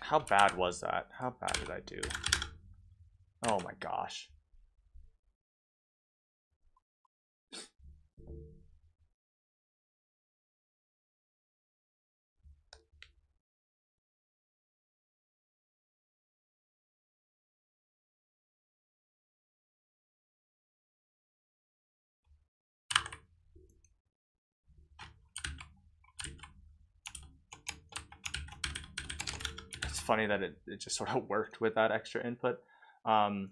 How bad was that? How bad did I do? Oh my gosh. Funny that it, it just <laughs> sort of worked with that extra input. Um,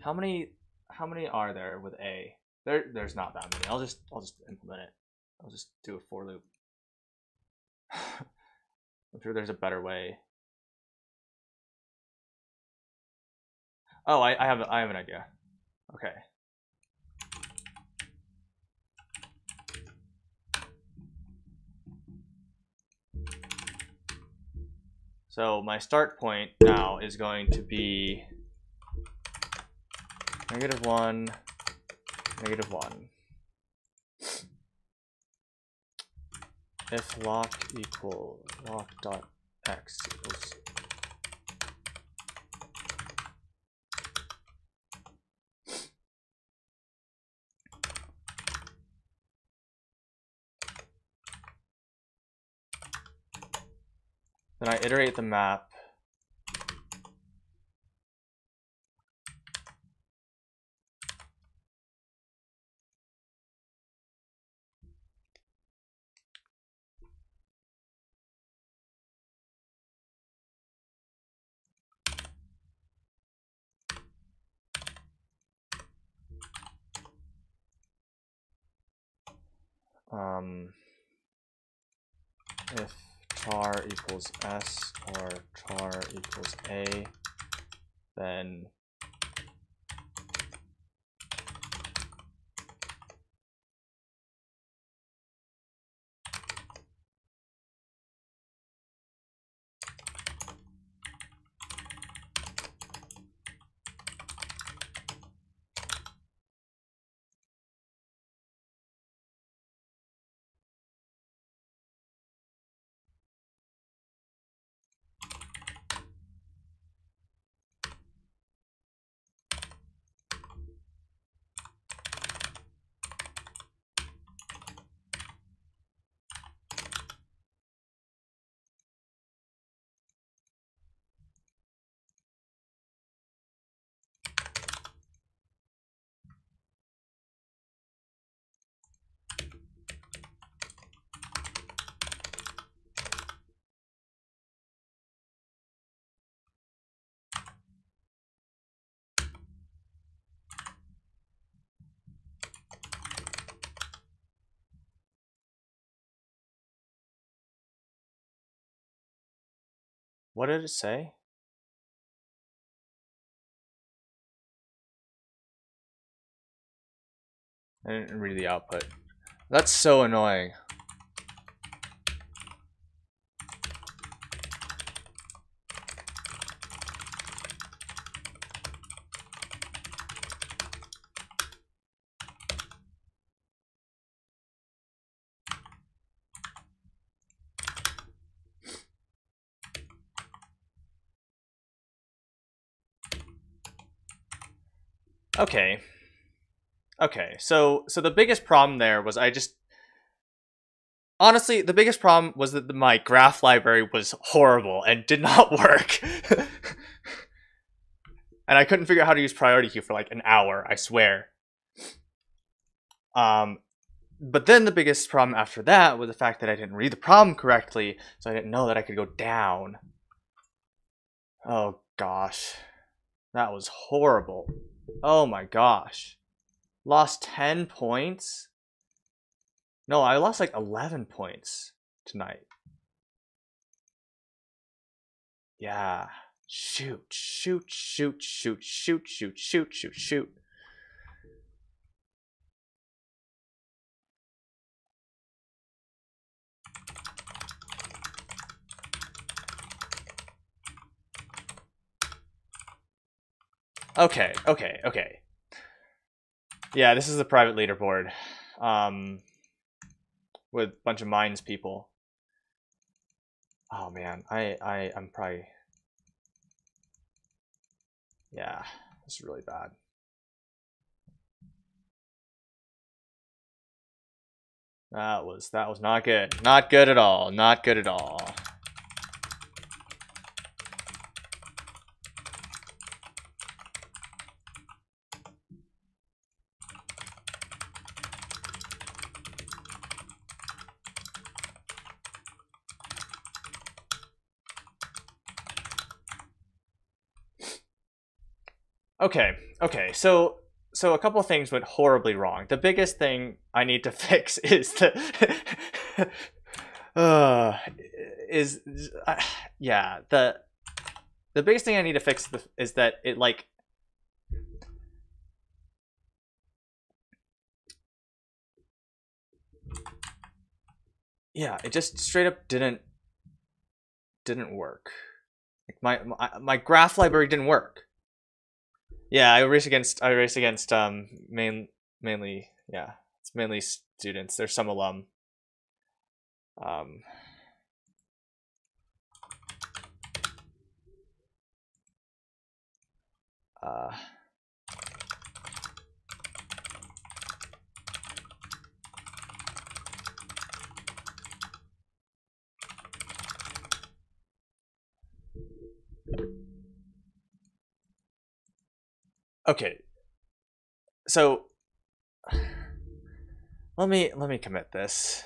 how many how many are there with a? There there's not that many. I'll just i'll just implement it. I'll just do a for loop <sighs> I'm sure there's a better way. Oh, I, I have I have an idea. Okay. So my start point now is going to be negative 1, negative 1. If lock equal lock dot x equals then I iterate the map um, if char equals s or char equals a, then What did it say? I didn't read the output. That's so annoying. Okay. Okay. So so the biggest problem there was I just honestly the biggest problem was that the, my graph library was horrible and did <laughs> not work. and I couldn't figure out how to use priority queue for like an hour, I swear. Um but then the biggest problem after that was the fact that I didn't read the problem correctly, so I didn't know that I could go down. Oh gosh. That was horrible. Oh my gosh. Lost 10 points? No, I lost like 11 points tonight. Yeah. Shoot, shoot, shoot, shoot, shoot, shoot, shoot, shoot, shoot. Okay, okay, okay. Yeah, this is the private leaderboard. Um, with a bunch of mines people. Oh man, I, I, I'm probably... Yeah, this is really bad. That was, that was not good. Not good at all. Not good at all. Okay, okay. So so a couple things went horribly wrong. The biggest thing I need to <laughs> fix is the <laughs> uh, is uh, yeah the the biggest thing I need to fix is that it like yeah it just straight up didn't didn't work. Like my my, my graph library didn't work. Yeah, I race against I race against um main mainly yeah it's mainly students. There's some alum. Um. Uh. Okay. So <sighs> let me let me commit this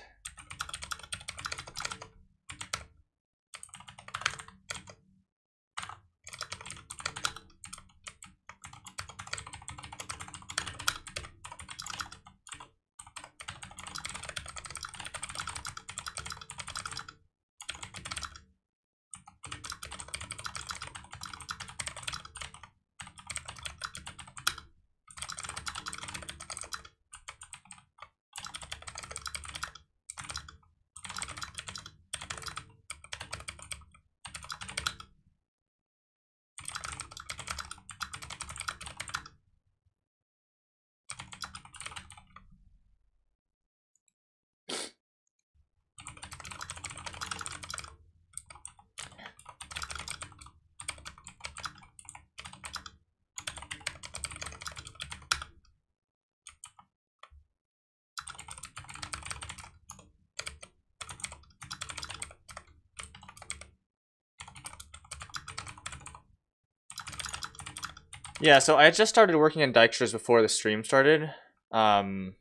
Yeah, so I just started working on Dijkstra's before the stream started. Um,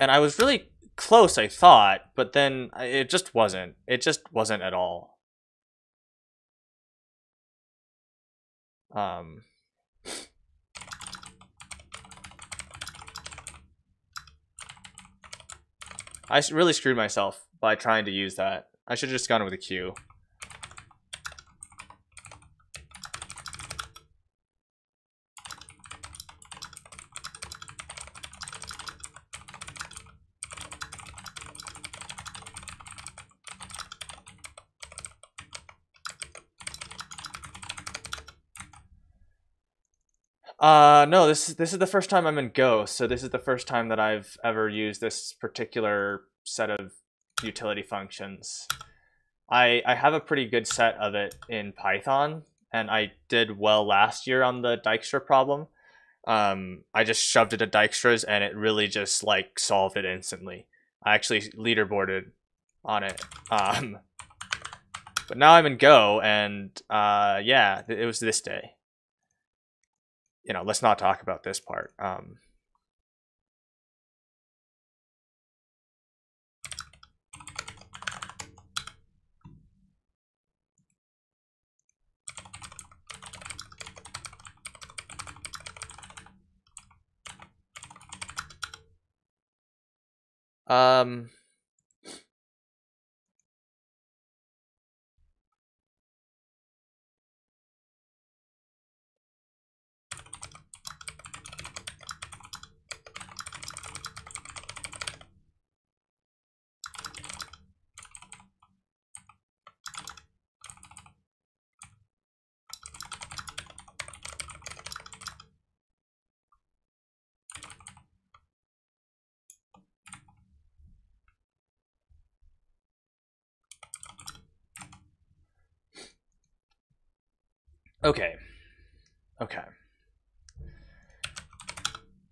and I was really close, I thought, but then it just wasn't. It just wasn't at all. Um, I really screwed myself by trying to use that. I should have just gone with a queue. Uh, no, this is this is the first time I'm in Go, so this is the first time that I've ever used this particular set of utility functions. I I have a pretty good set of it in Python, and I did well last year on the Dijkstra problem. Um, I just shoved it at Dijkstra's, and it really just like solved it instantly. I actually leaderboarded on it. Um, but now I'm in Go, and uh, yeah, it was this day. You know, let's not talk about this part. Um, Um. Okay. Okay.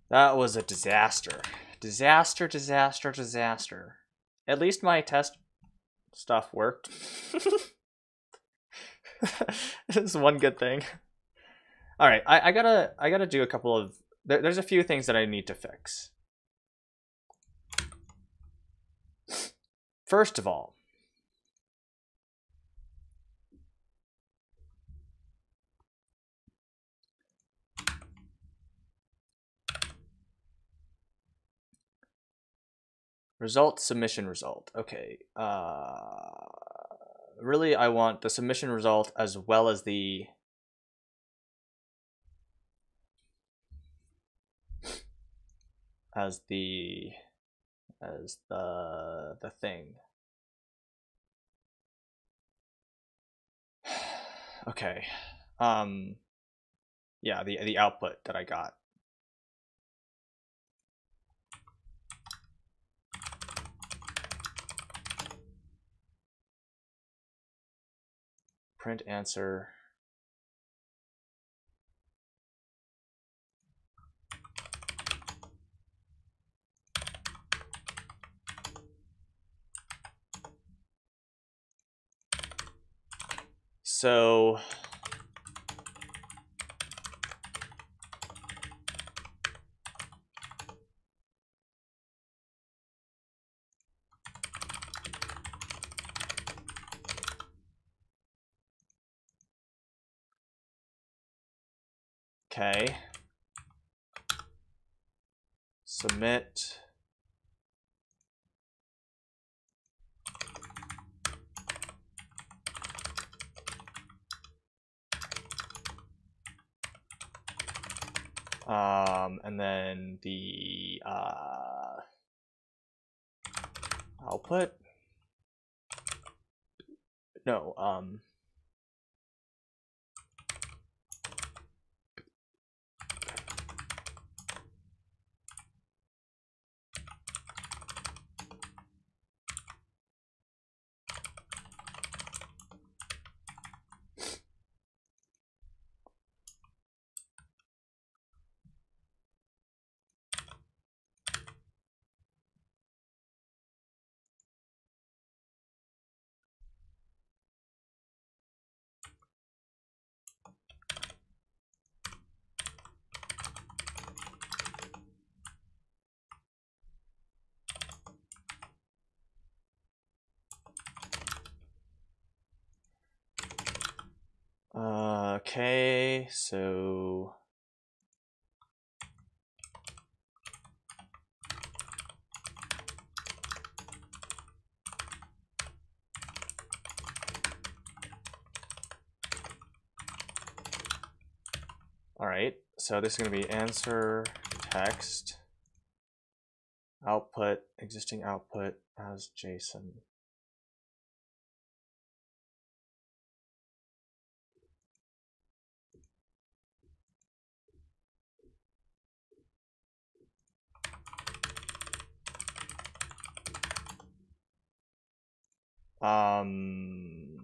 That was a disaster. Disaster, disaster, disaster. At least my test stuff worked. <laughs> this is one good thing. All right, I, I gotta I gotta do a couple of there, there's a few things that I need to fix. First of all, Result, submission result. Okay. Uh, really, I want the submission result as well as the as the as the the thing. <sighs> okay. Um yeah, the the output that I got. Print answer. So Okay. Submit. Um, and then the uh, output. No, um, Okay, so All right, so this is going to be answer text output existing output as JSON. Um,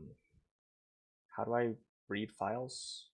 how do I read files?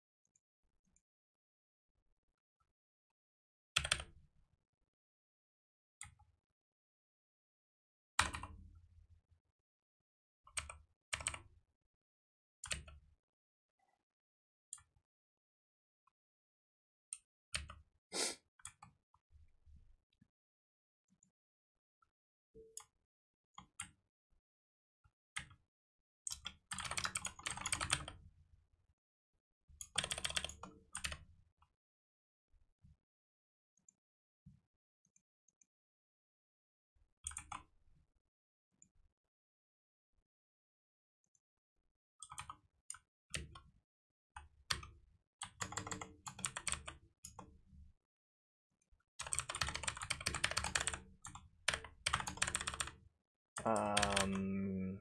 Um,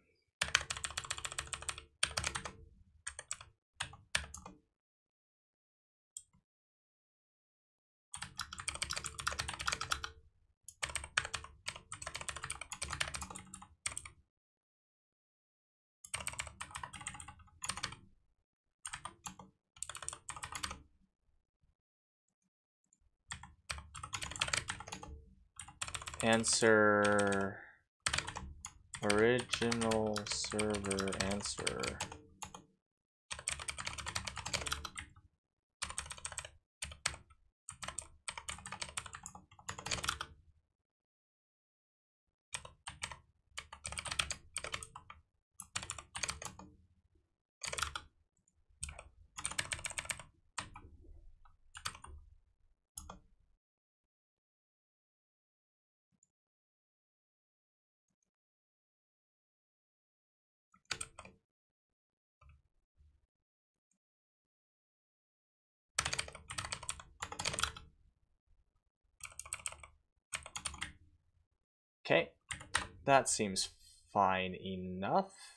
answer original server answer. Okay, that seems fine enough.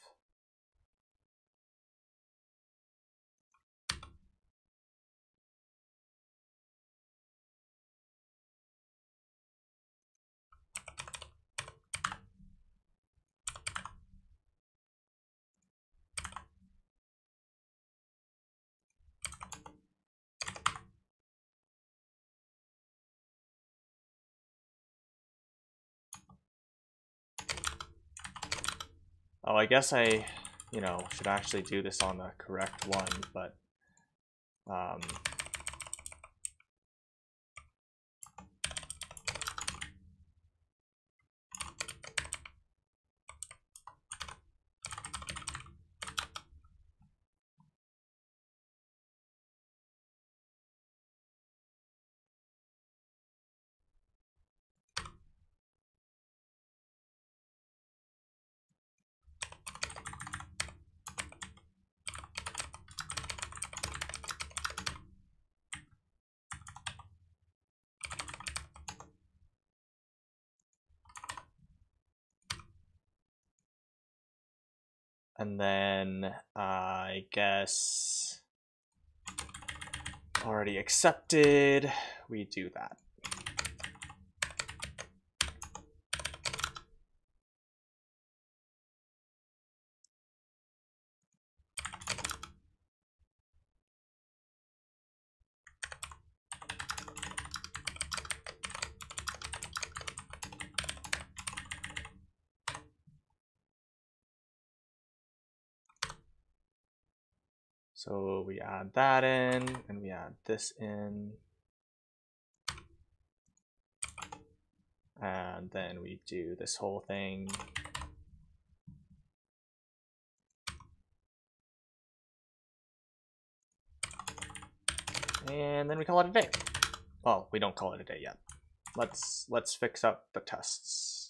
Oh, I guess I, you know, should actually do this on the correct one, but, um, and then uh, I guess already accepted, we do that. So we add that in and we add this in. And then we do this whole thing. And then we call it a day. Well, we don't call it a day yet. Let's let's fix up the tests.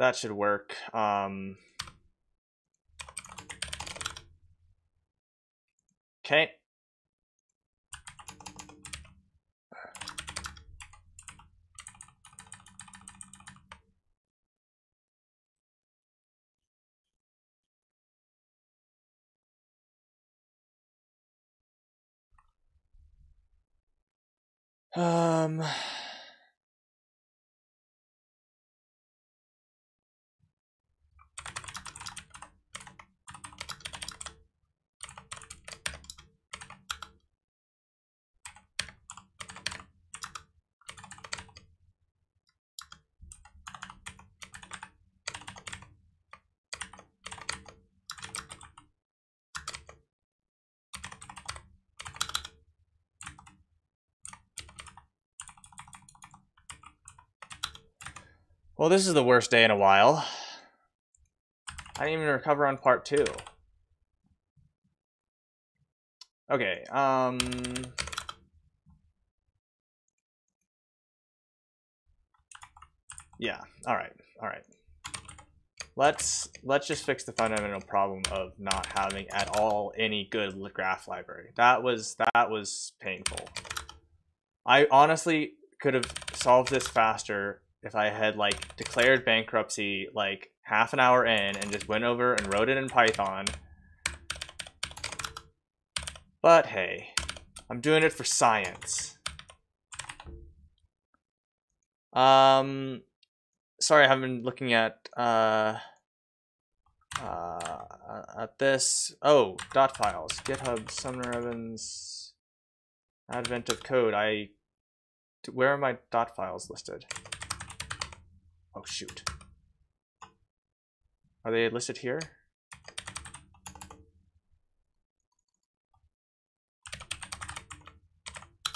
That should work. Um, okay. Um... Well, this is the worst day in a while. I didn't even recover on part two. Okay, um... Yeah, alright, alright. Let's let's just fix the fundamental problem of not having at all any good graph library. That was that was painful. I honestly could have solved this faster if I had like declared bankruptcy like half an hour in and just went over and wrote it in Python. But hey, I'm doing it for science. Um, sorry, I haven't been looking at uh, uh, at this. Oh, dot files, GitHub, Sumner Evans, Advent of Code. I, where are my dot files listed? Oh, shoot. Are they listed here?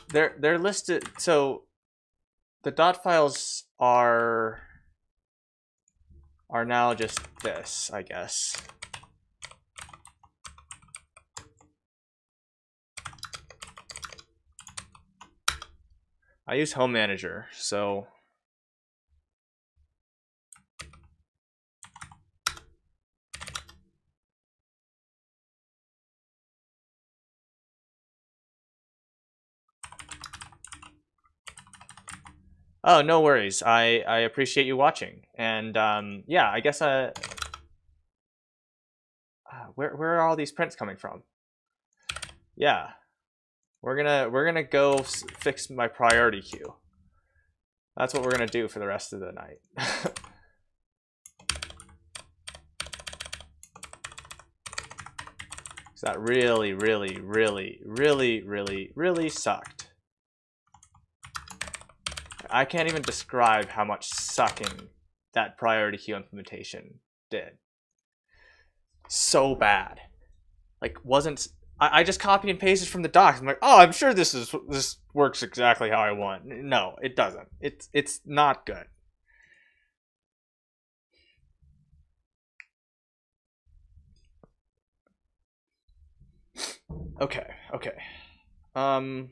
They're they're listed so the dot files are are now just this, I guess. I use Home Manager, so Oh, no worries. I, I appreciate you watching. And um, yeah, I guess uh, uh, where where are all these prints coming from? Yeah, we're gonna we're gonna go fix my priority queue. That's what we're gonna do for the rest of the night. <laughs> that really, really, really, really, really, really sucked. I can't even describe how much sucking that priority queue implementation did. So bad. Like wasn't I, I just copied and pasted from the docs. I'm like, oh, I'm sure this is this works exactly how I want. No, it doesn't. It's it's not good. Okay, okay. Um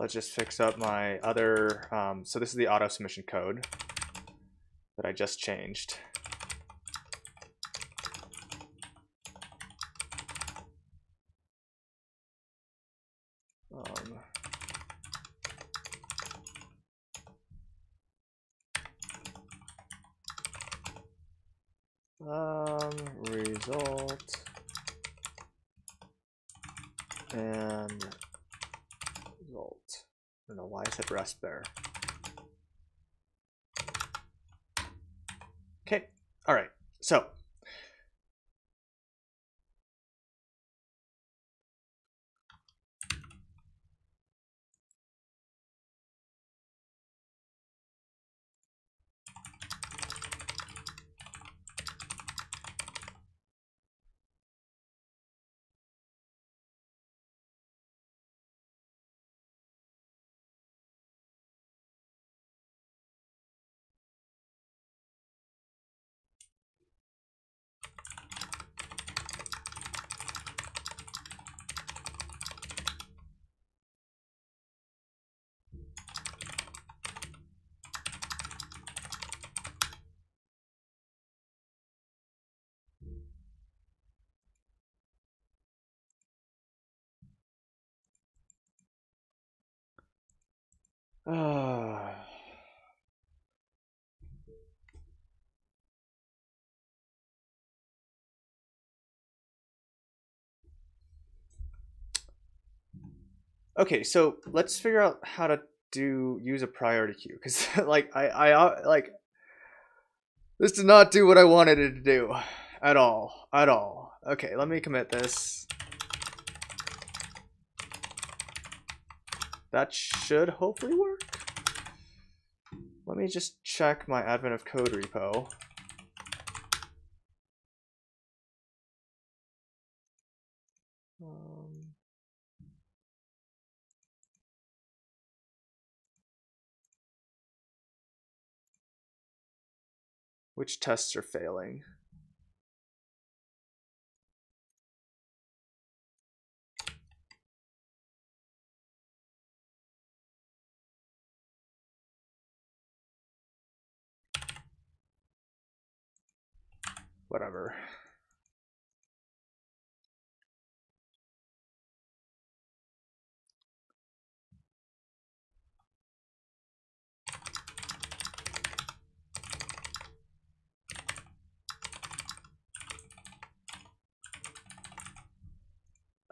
let's just fix up my other, um, so this is the auto submission code that I just changed. Um, um, result and don't know why <sighs> Okay, so let's figure out how to do use a priority queue because <laughs> like I I uh, like this did not do what I wanted it to do at all at all. Okay, let me commit this. That should hopefully work. Let me just check my advent of code repo. Um, which tests are failing? Whatever.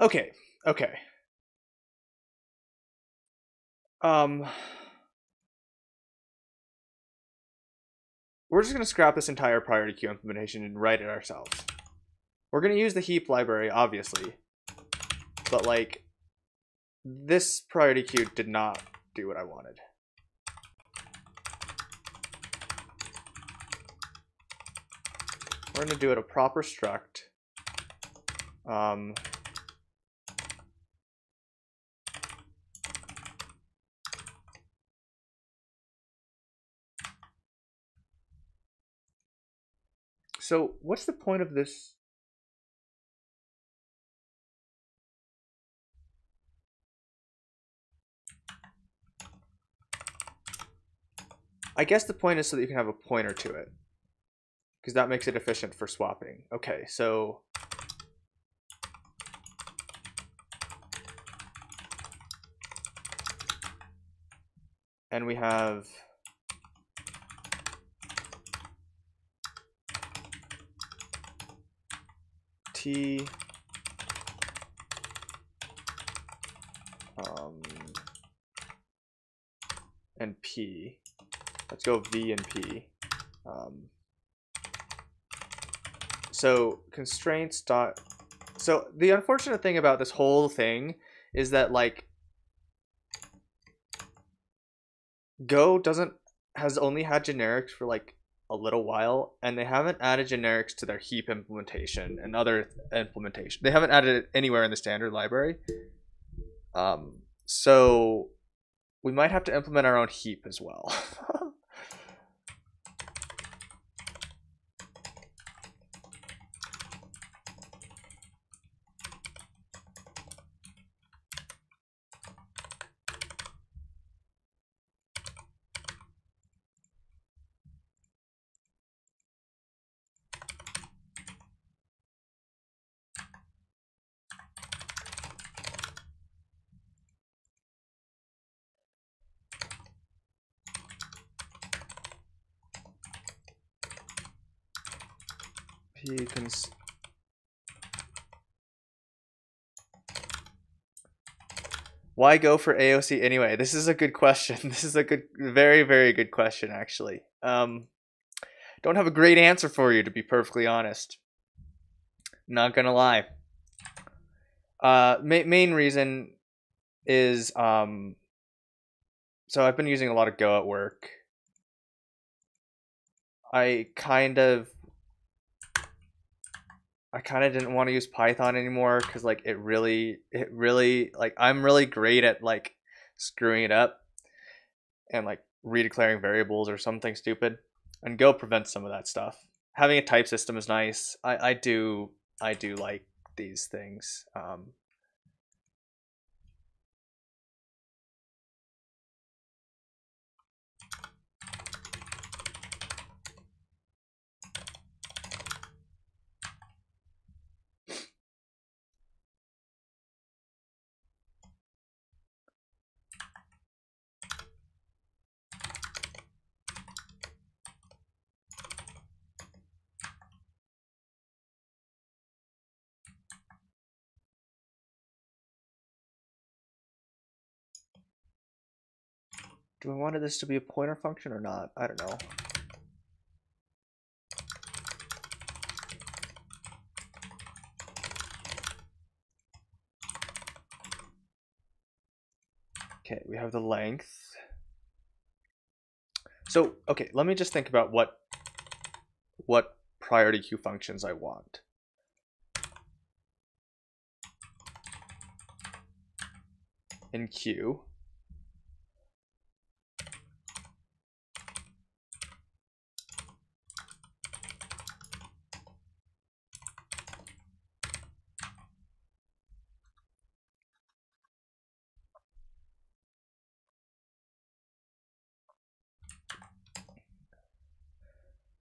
Okay, okay. Um, we're just going to scrap this entire priority queue implementation and write it ourselves. We're going to use the heap library, obviously. But, like, this priority queue did not do what I wanted. We're going to do it a proper struct. Um, So what's the point of this? I guess the point is so that you can have a pointer to it. Because that makes it efficient for swapping. Okay, so... And we have... T um, and P. Let's go V and P. Um, so constraints dot. So the unfortunate thing about this whole thing is that like Go doesn't has only had generics for like a little while and they haven't added generics to their heap implementation and other implementation they haven't added it anywhere in the standard library. Um, so we might have to implement our own heap as well <laughs> P cons Why go for AOC anyway? This is a good question. <laughs> This is a good, very, very good question, actually. Um, don't have a great answer for you, to be perfectly honest. Not gonna lie. Uh, ma main reason is um, so I've been using a lot of Go at work. I kind of I kind of didn't want to use Python anymore because like it really, it really like I'm really great at like screwing it up and like redeclaring variables or something stupid. And Go prevents some of that stuff. Having a type system is nice. I I do I do like these things. Um, Do I want this to be a pointer function or not? I don't know. Okay, we have the length. So, okay, let me just think about what what priority queue functions I want. Enqueue,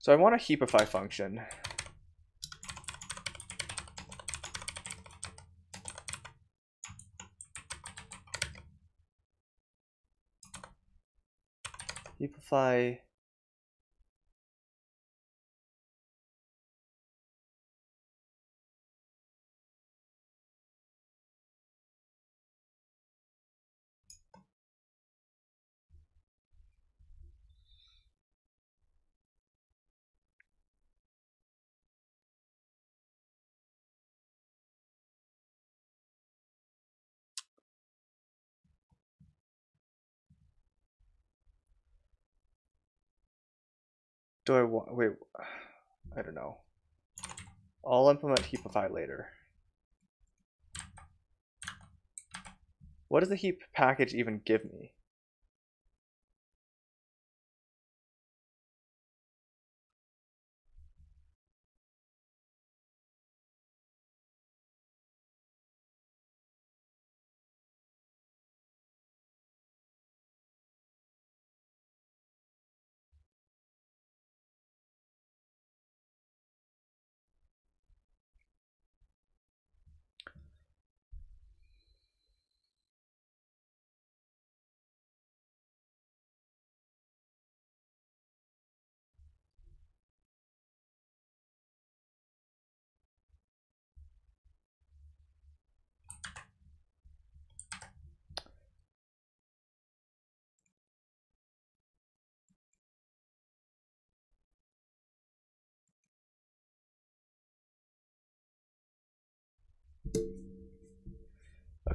So I want a heapify function. Heapify do I want, wait, I don't know. I'll implement heapify later. What does the heap package even give me?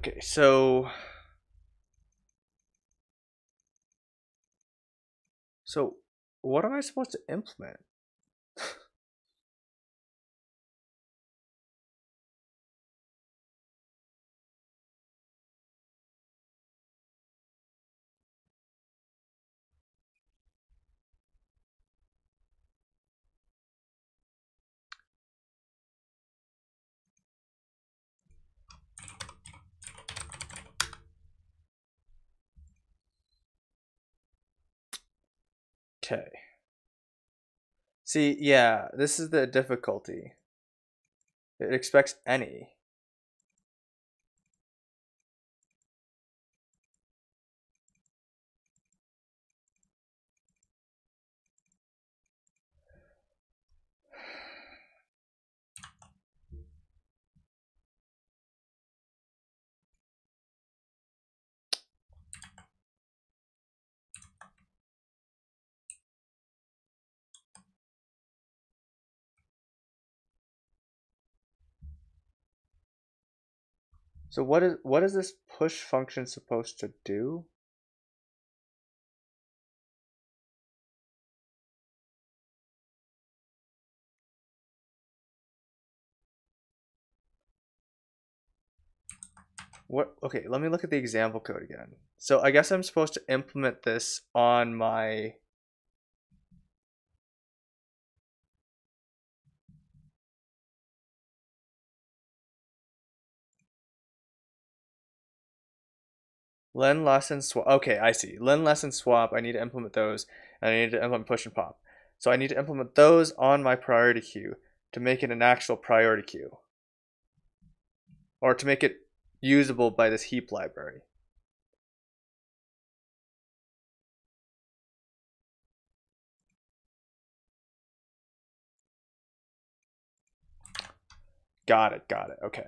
Okay, so so what am I supposed to implement? Okay. See, yeah, this is the difficulty. It expects any. So what is what is this push function supposed to do? What okay, let me look at the example code again. So I guess I'm supposed to implement this on my Len lesson swap. Okay, I see. Len lesson swap. I need to implement those. And I need to implement push and pop. So I need to implement those on my priority queue to make it an actual priority queue. Or to make it usable by this heap library. Got it, got it. Okay.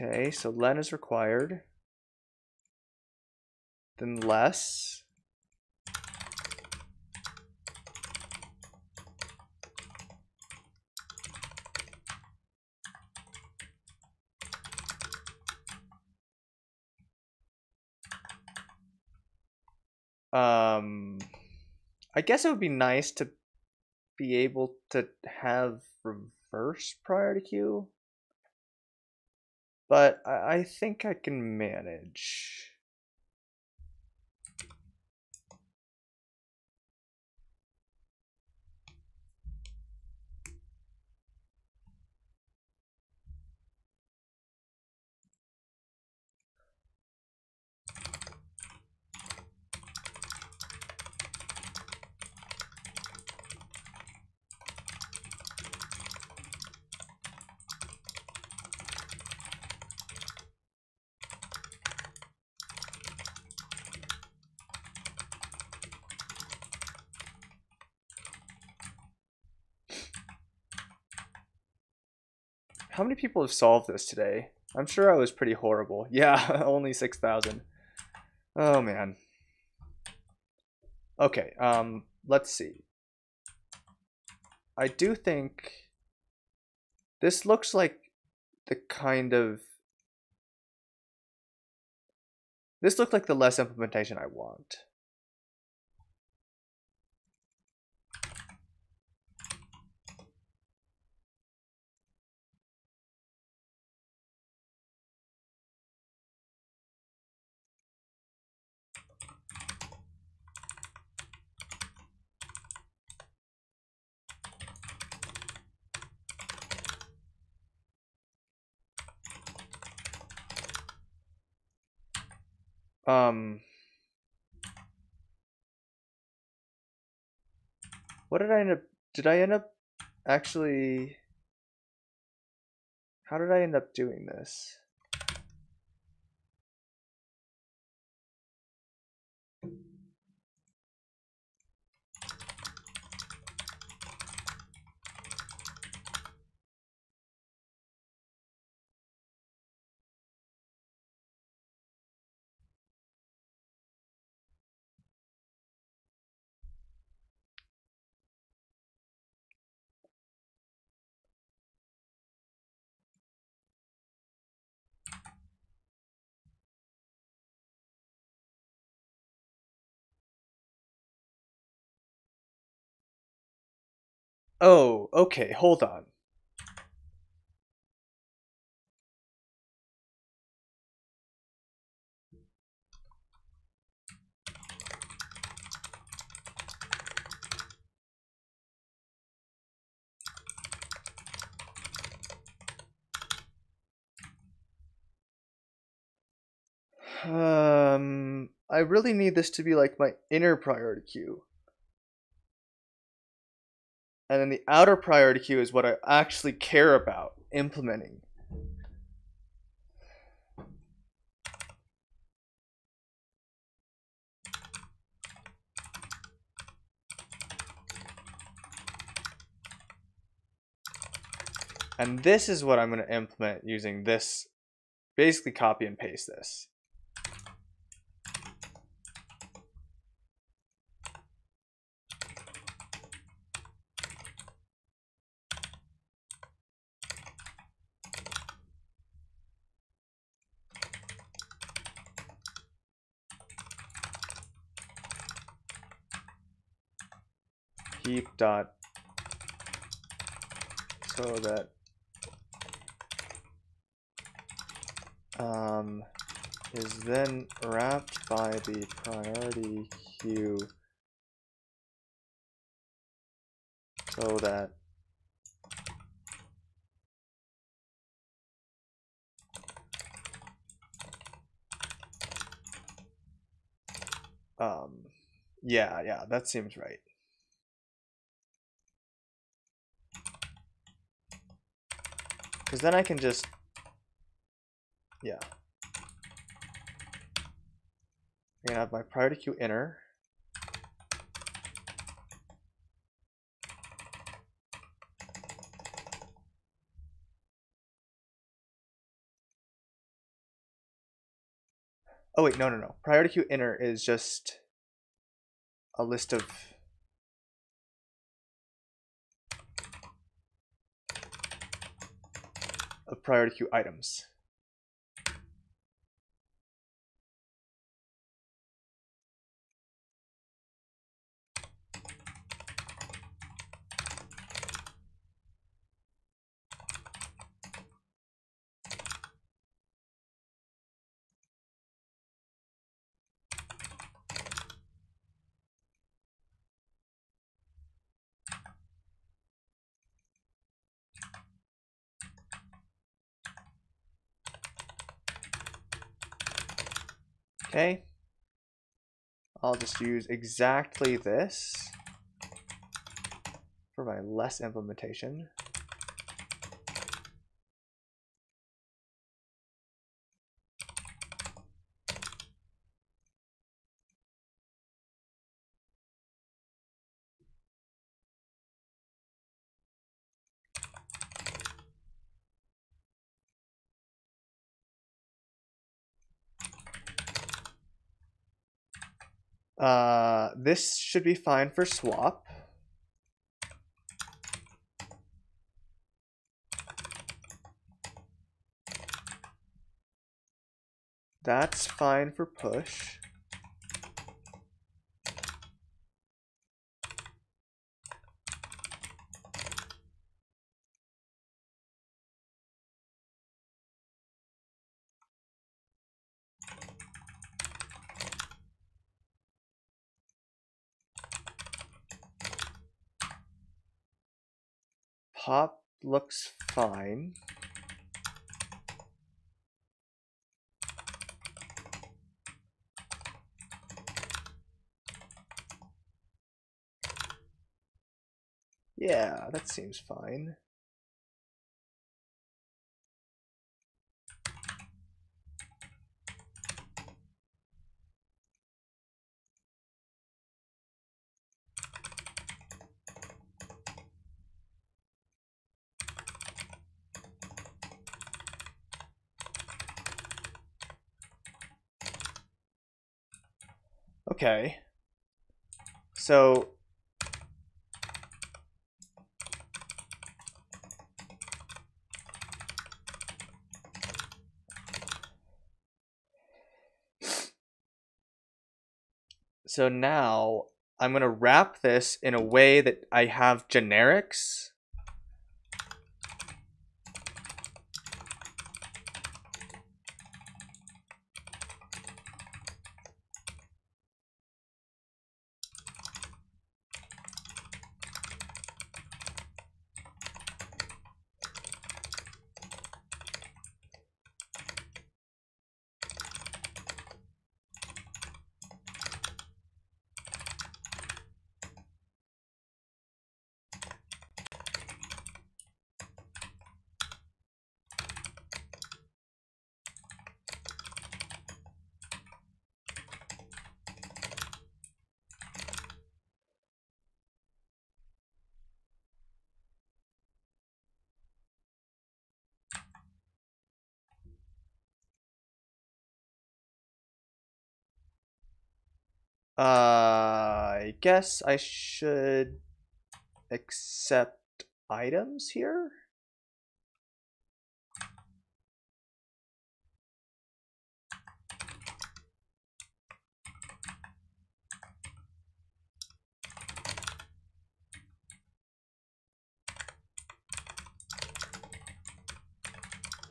Okay, so len is required. Then less. Um, I guess it would be nice to be able to have reverse priority queue. But I, I think I can manage. How many people have solved this today? I'm sure I was pretty horrible. <laughs> Yeah, only 6,000. Oh, man. Okay, um, let's see. I do think this looks like the kind of this looked like the less implementation I want. Um, what did I end up? Did I end up actually? How did I end up doing this? Oh, okay, hold on. Um, I really need this to be like my inner priority queue. And then the outer priority queue is what I actually care about implementing. And this is what I'm going to implement using this, basically copy and paste this. heap dot so that um, is then wrapped by the priority queue so that um yeah yeah that seems right Because then I can just, yeah. I'm going to have my priority queue inner. Oh wait, no, no, no. Priority queue inner is just a list of of priority queue items. Okay. I'll just use exactly this for my less implementation. Uh, this should be fine for swap. That's fine for push. Pop looks fine. Yeah, that seems fine. Okay. So So now I'm going to wrap this in a way that I have generics. Uh, I guess I should accept items here.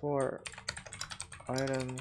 For item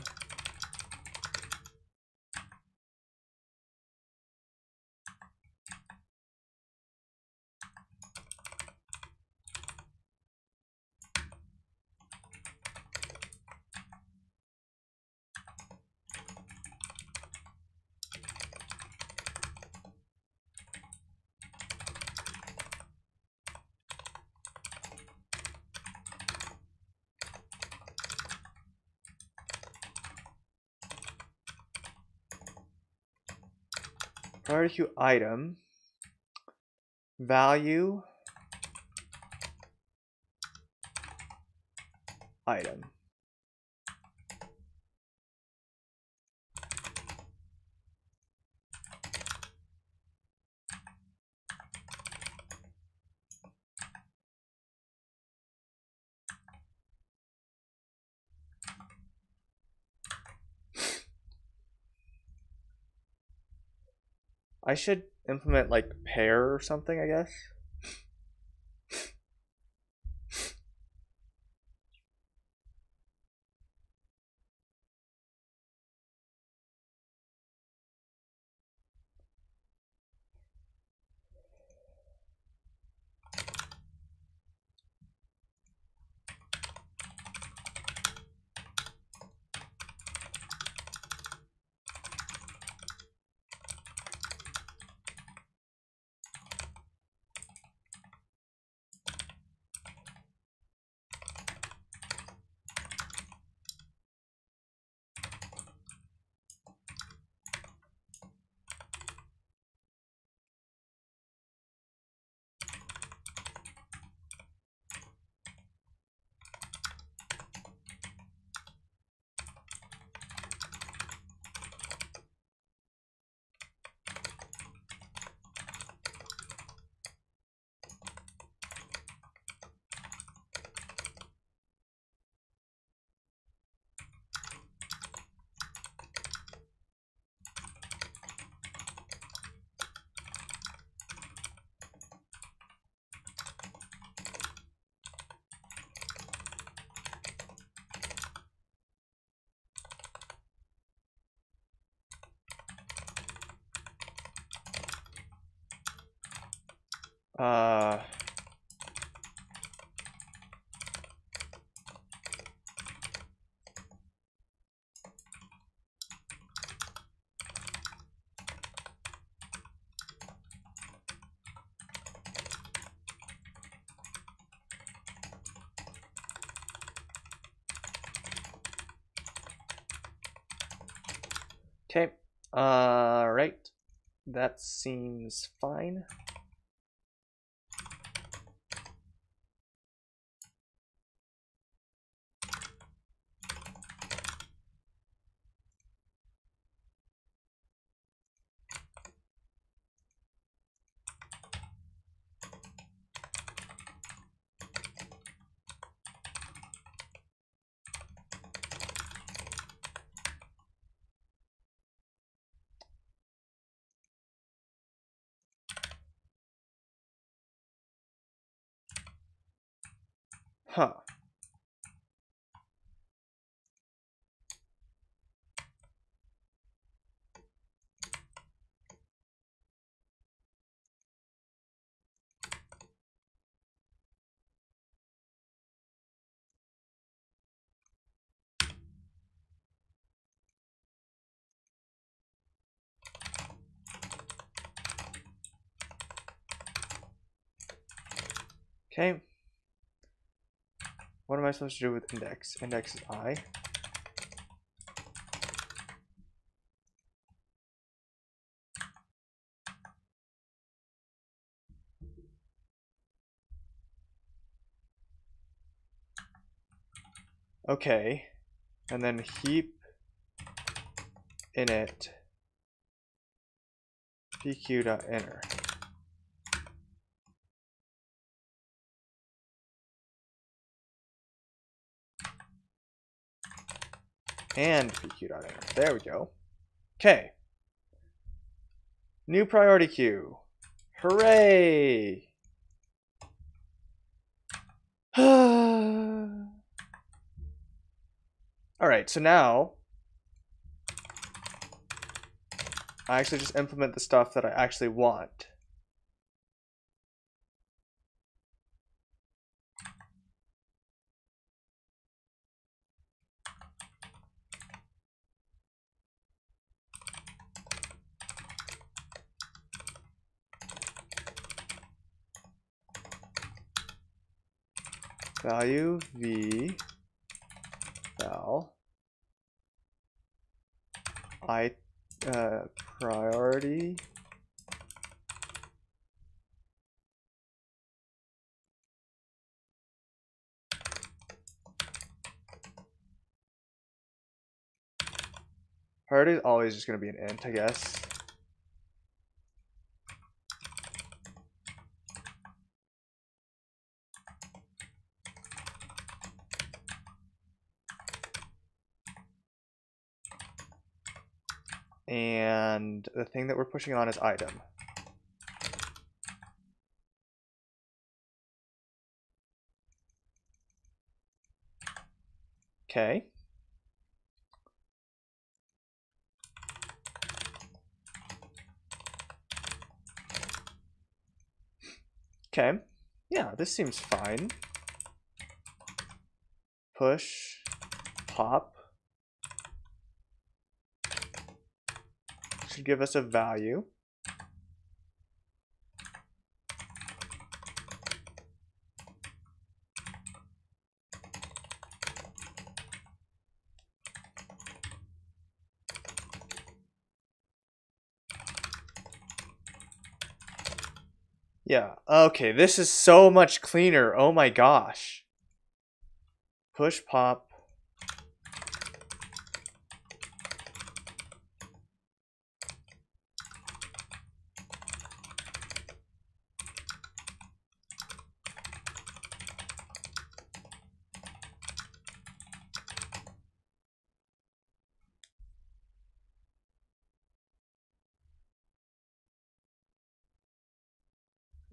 queue item value item I should implement like pair or something, I guess. Uh, okay. all right. That seems fine. Huh. Okay. Am I supposed to do with index? Index is i. Okay. And then heap init pq.inner. and pq.inner. There we go. Okay. New priority queue. Hooray! <sighs> All right, so now I actually just implement the stuff that I actually want. Value v val i uh, priority priority is always just going to be an int I guess And the thing that we're pushing on is item. Okay. Okay. Yeah, this seems fine. Push, pop. Should give us a value. Yeah, okay, this is so much cleaner. Oh my gosh. Push pop.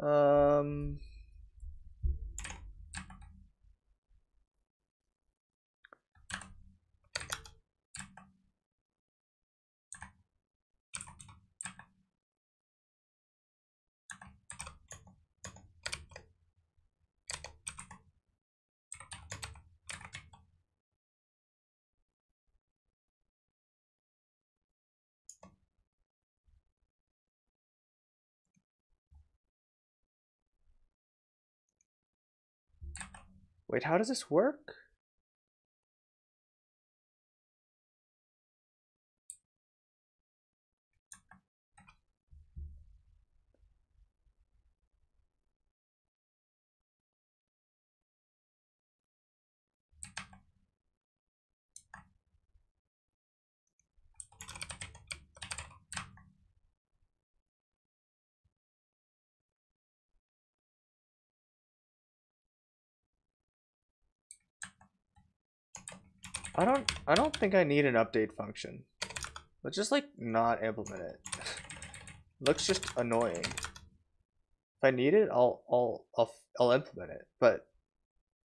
Um Wait, how does this work? I don't I don't think I need an update function. Let's just like not implement it. <laughs> Looks just annoying. If I need it, I'll I'll I'll I'll implement it, but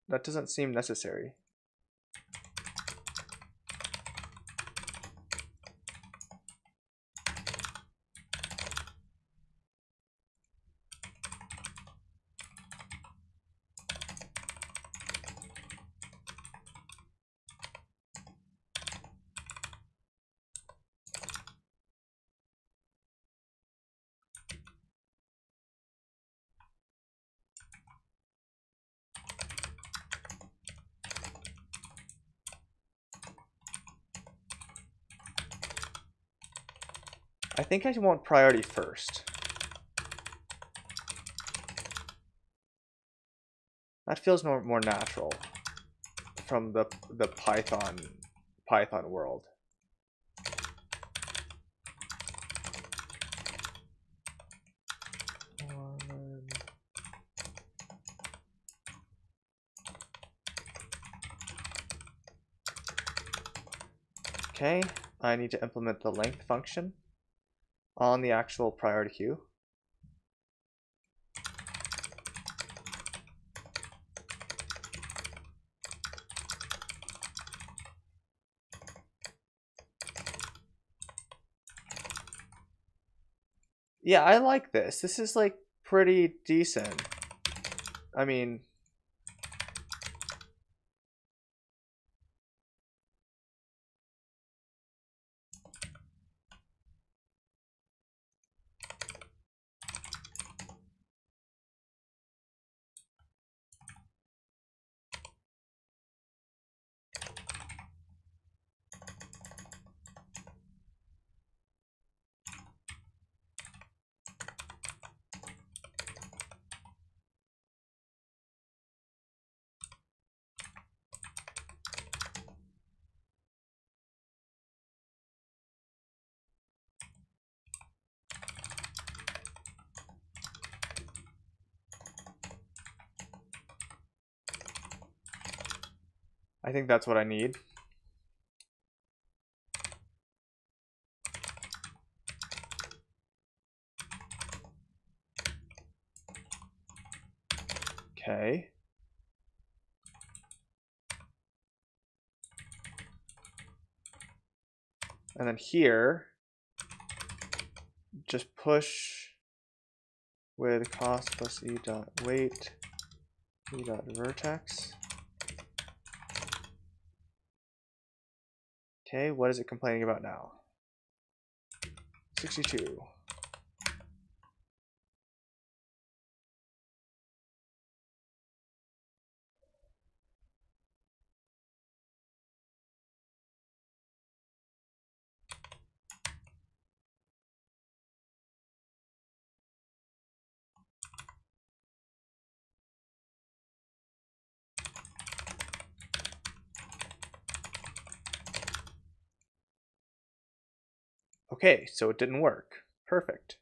that doesn't seem necessary. I think I want priority first. That feels more more natural from the the Python Python world. Okay, I need to implement the length function on the actual priority queue. Yeah, I like this. This is like pretty decent. I mean, I think that's what I need. Okay. And then here, just push with cost plus e dot weight e dot vertex. Okay, what is it complaining about now? 62. Okay, so it didn't work. Perfect.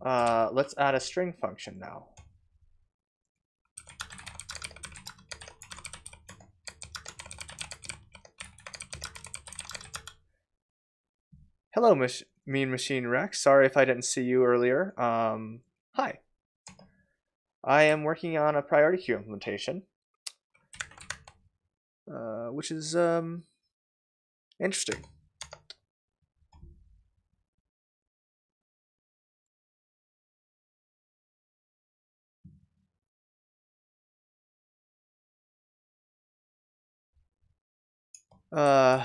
Uh, let's add a string function now. Hello, Mean Machine Rex. Sorry if I didn't see you earlier. Um, hi. I am working on a priority queue implementation, uh, which is um, interesting. Uh,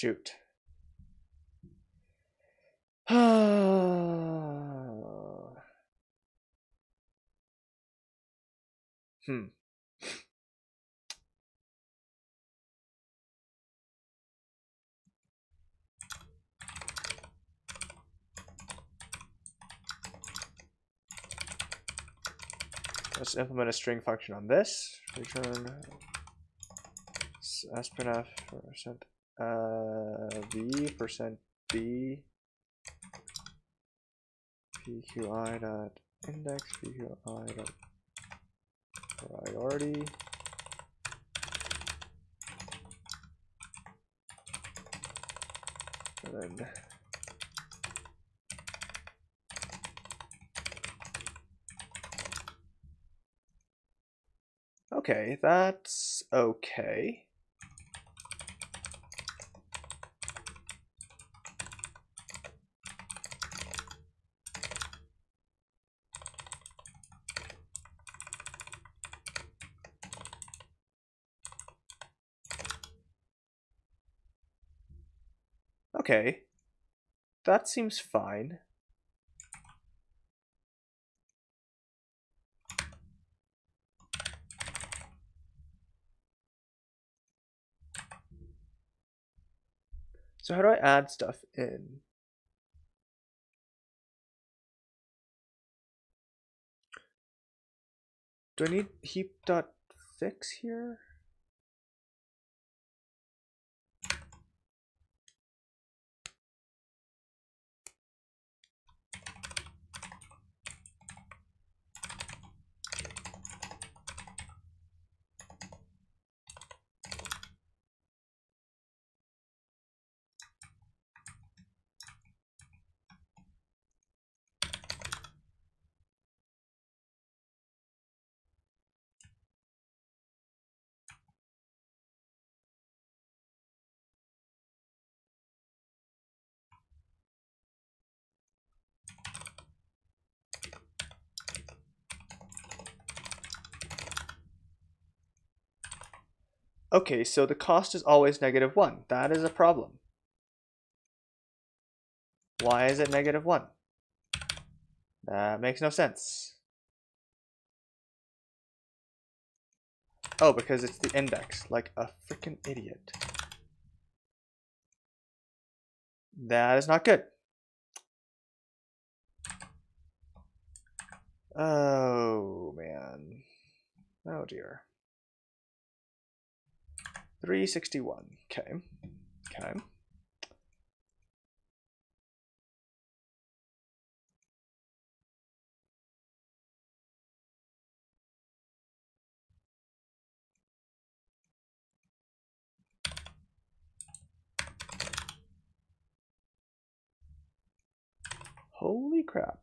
shoot. <sighs> hmm. Let's implement a string function on this. Return sprintf percent uh, v percent b pqi dot index pqi dot priority and Okay, that's. Okay, that seems fine. So how do I add stuff in? Do I need heap dot fix here? Okay, so the cost is always negative 1. That is a problem. Why is it negative 1? That makes no sense. Oh, because it's the index, like a freaking idiot. That is not good. Oh, man. Oh, dear. 361. Okay. Okay. Holy crap.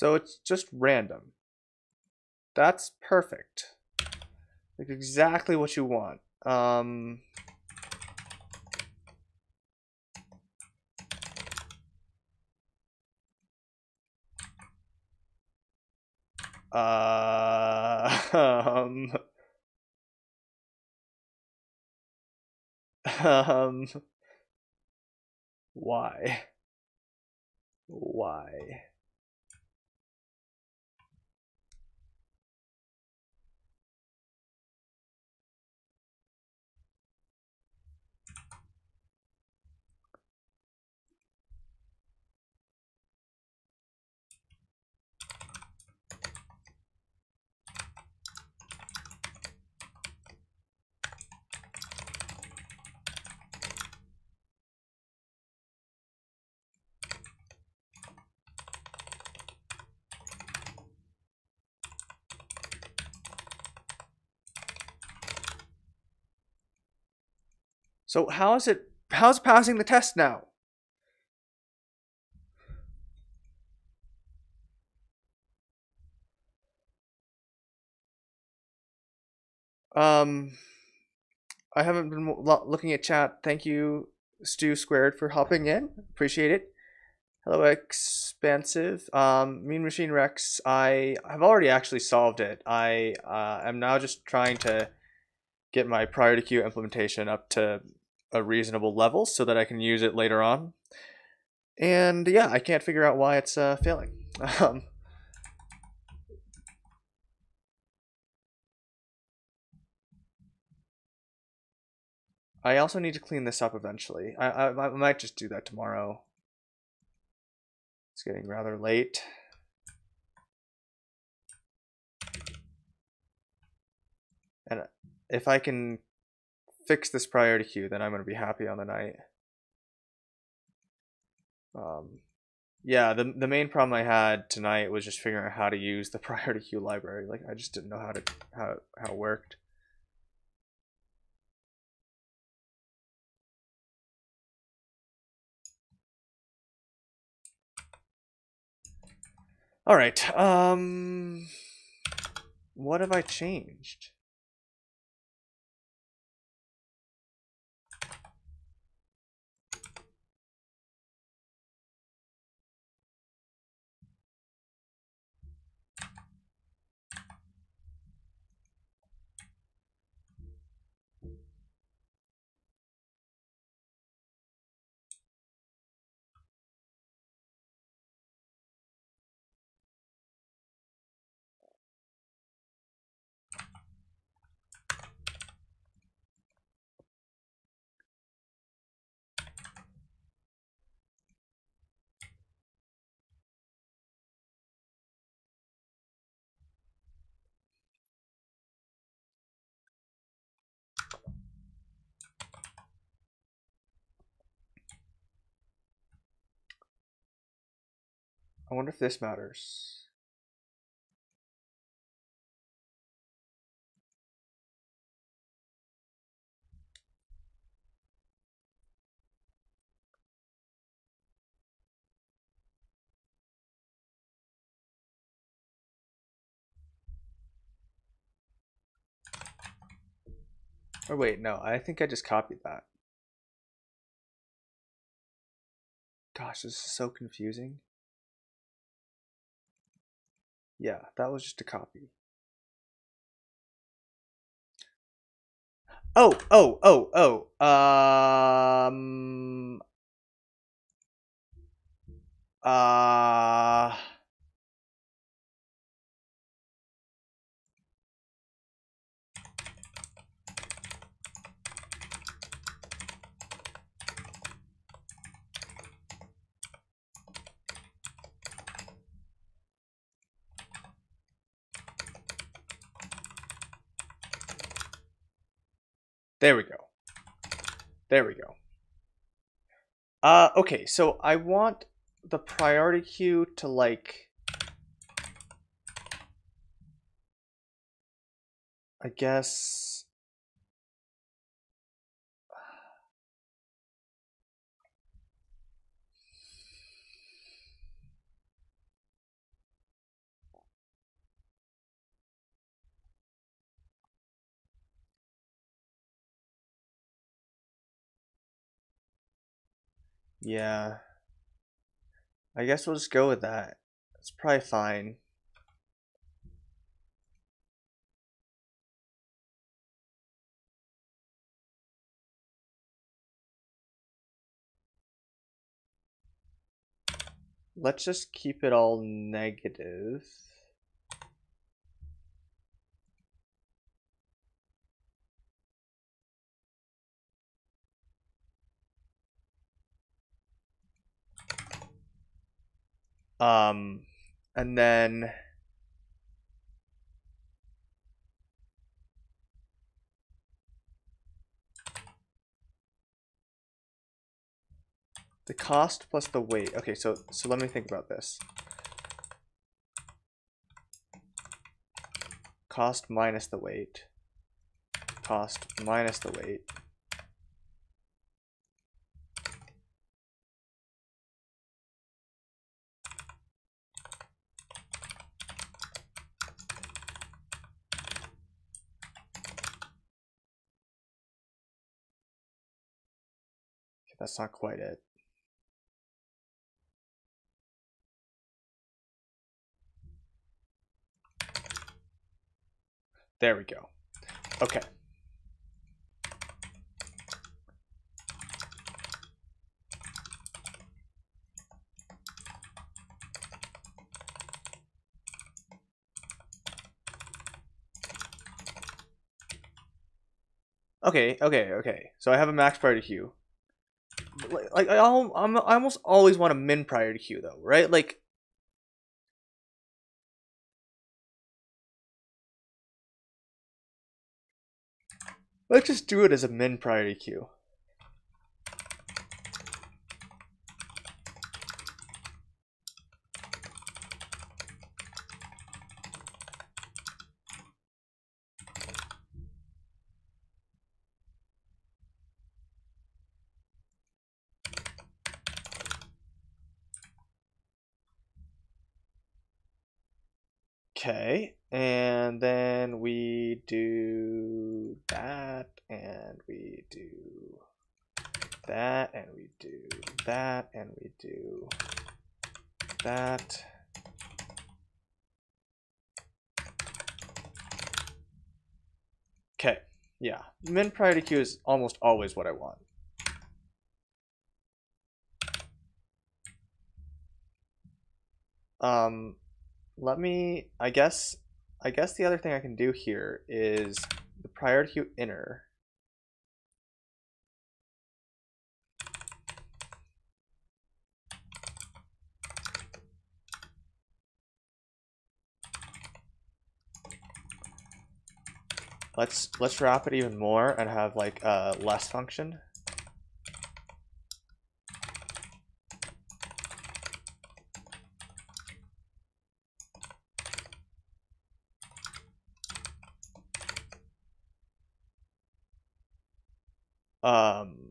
So it's just random. That's perfect. Like exactly what you want. Um, uh, um, <laughs> um, why? Why? So how is it how's passing the test now? Um I haven't been looking at chat. Thank you Stu Squared for hopping in. Appreciate it. Hello expansive. Um Mean Machine Rex, I have already actually solved it. I uh, am now just trying to get my priority queue implementation up to a reasonable level so that I can use it later on. And yeah, I can't figure out why it's uh, failing. <laughs> Um, I also need to clean this up eventually. I, I, I might just do that tomorrow. It's getting rather late. And if I can fix this priority queue, then I'm going to be happy on the night. Um, yeah, the the main problem I had tonight was just figuring out how to use the <laughs> priority queue library. Like I just didn't know how to how how it worked. All right. Um, what have I changed? I wonder if this matters. Or wait, no, I think I just copied that. Gosh, this is so confusing. Yeah, that was just a copy. Oh, oh, oh, oh. Um. Uh. There we go. There we go. Uh, okay, so I want the priority queue to like... I guess... Yeah. I guess we'll just go with that. It's probably fine. Let's just keep it all negative. Um, and then the cost plus the weight. Okay, so so let me think about this. Cost minus the weight. Cost minus the weight. That's not quite it. There we go. Okay. Okay, okay, okay. So I have a max priority queue like, like I, I'm, I almost always want a min priority queue though, right? Like Let's just do it as a min priority queue. Okay, and then we do that, and we do that, and we do that, and we do that. Okay, yeah, min priority queue is almost always what I want. Um, let me, I guess, I guess the other thing I can do here is the priority queue inner. Let's let's wrap it even more and have like a less function. Um,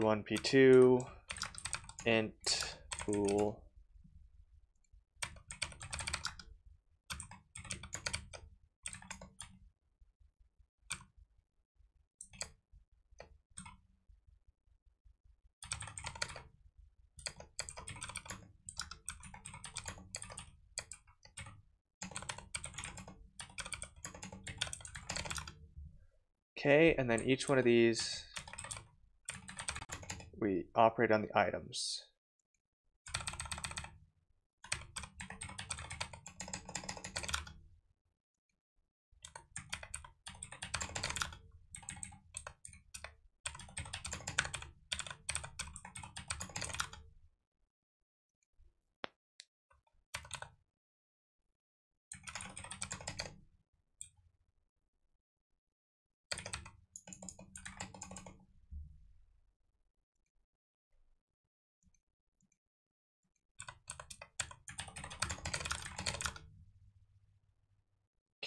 p1, p2, int, bool. Okay, and then each one of these, we operate on the items.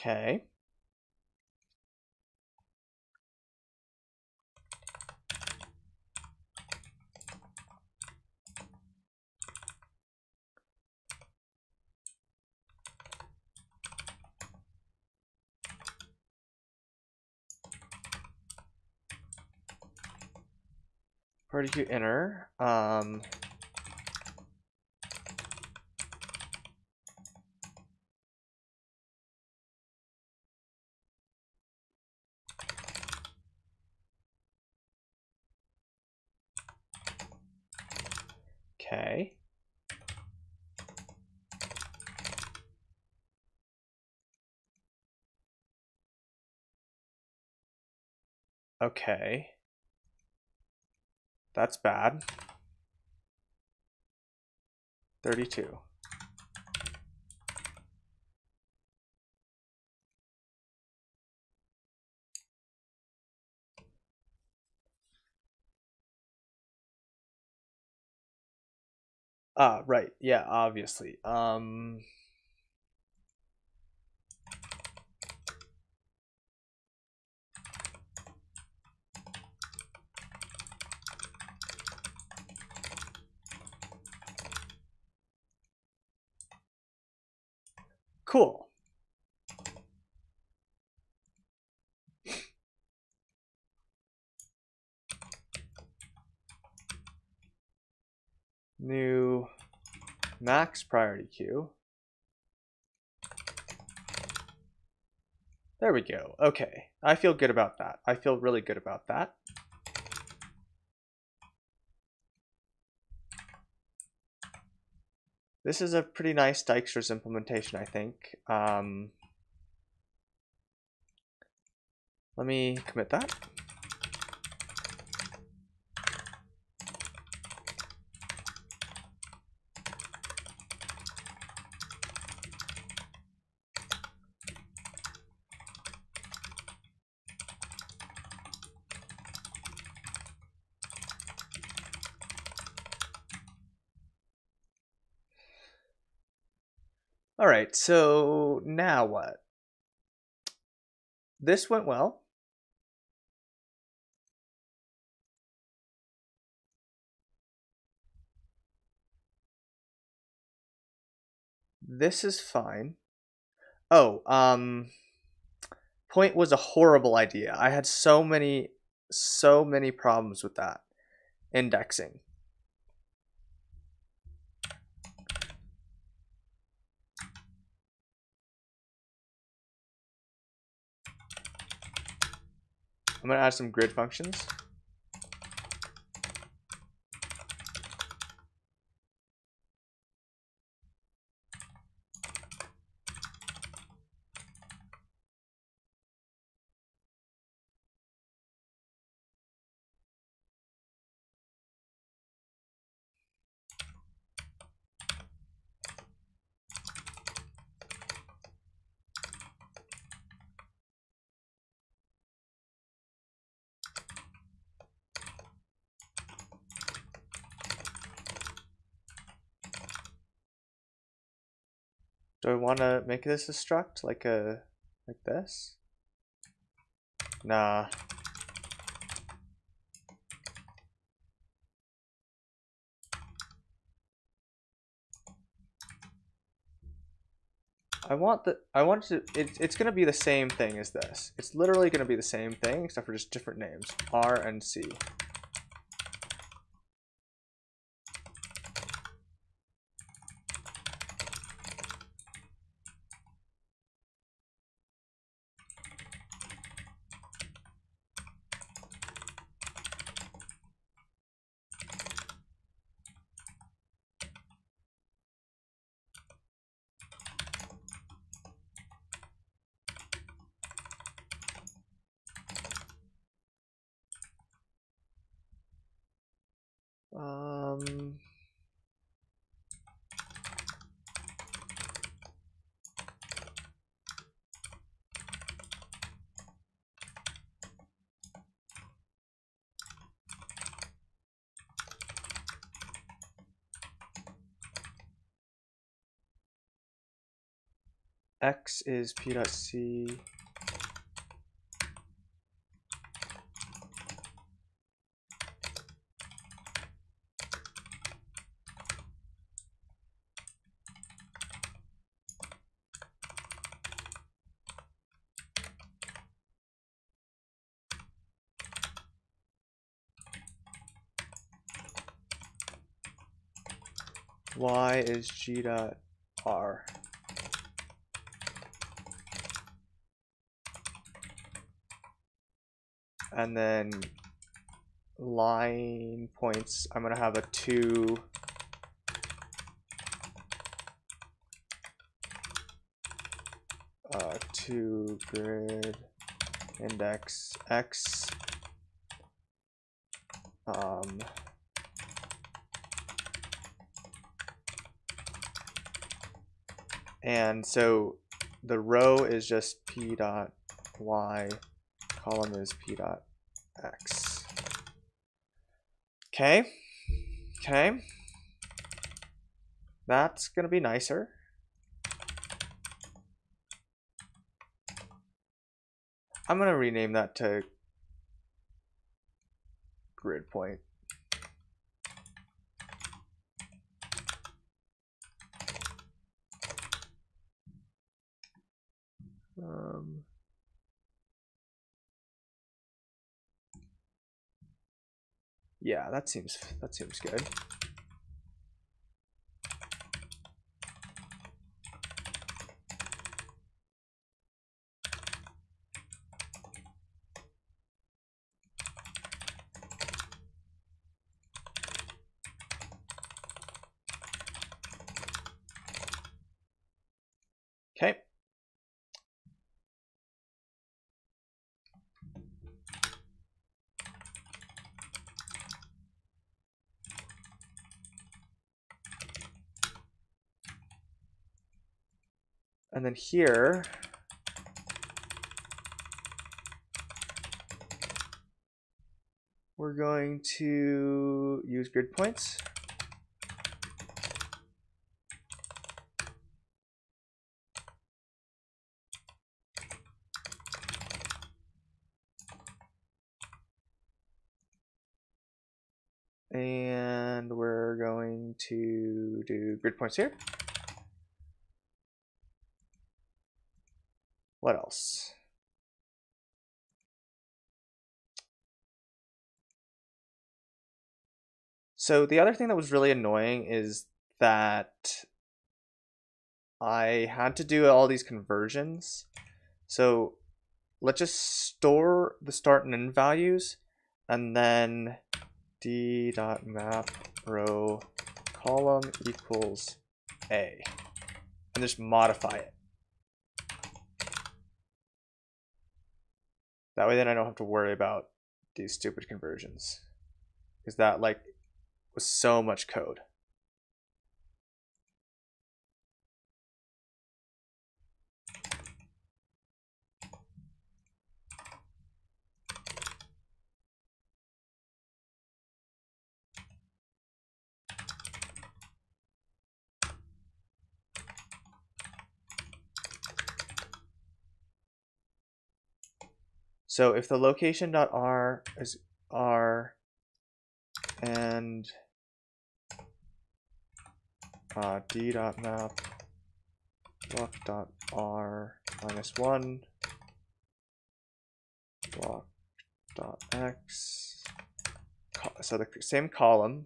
Okay. Priority queue inner. Um, Okay. Okay. That's bad. 32. Ah, right. Yeah, obviously. Um Cool. New max priority queue. There we go. Okay. I feel good about that. I feel really good about that. This is a pretty nice Dijkstra's implementation, I think. Um, let me commit that. All right, so now what? This went well. This is fine. Oh, um point was a horrible idea. I had so many so many problems with that indexing. I'm going to add some grid functions. want to make this a struct like a like this? Nah. I want the I want to it, it's gonna be the same thing as this. It's literally gonna be the same thing except for just different names. R and C. X is P dot C. Y is G dot R. And then line points, I'm gonna have a two. Uh, two grid index x. Um, and so the row is just p dot y column is p dot x. Okay. Okay. That's gonna be nicer. I'm gonna rename that to grid point. Um, yeah, that seems that seems good. Okay. Here, we're going to use grid points. And we're going to do grid points here. What else? So the other thing that was really annoying is that I had to do all these conversions. So let's just store the start and end values and then d dot map row column equals a and just modify it. That way then I don't have to worry about these stupid conversions. Because that like was so much code. So if the location.r is r and uh, d.map block dot r minus one block dot x. So the same column.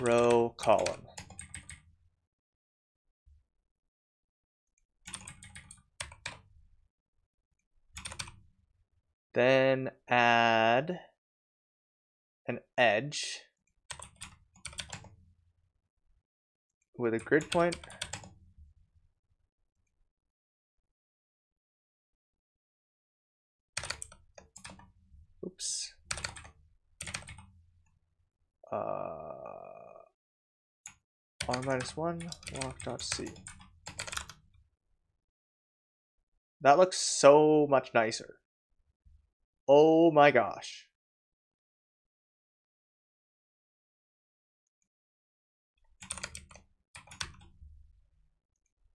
Row column. Then add an edge with a grid point. Oops. Uh, r minus 1 walk dot c. That looks so much nicer. Oh my gosh.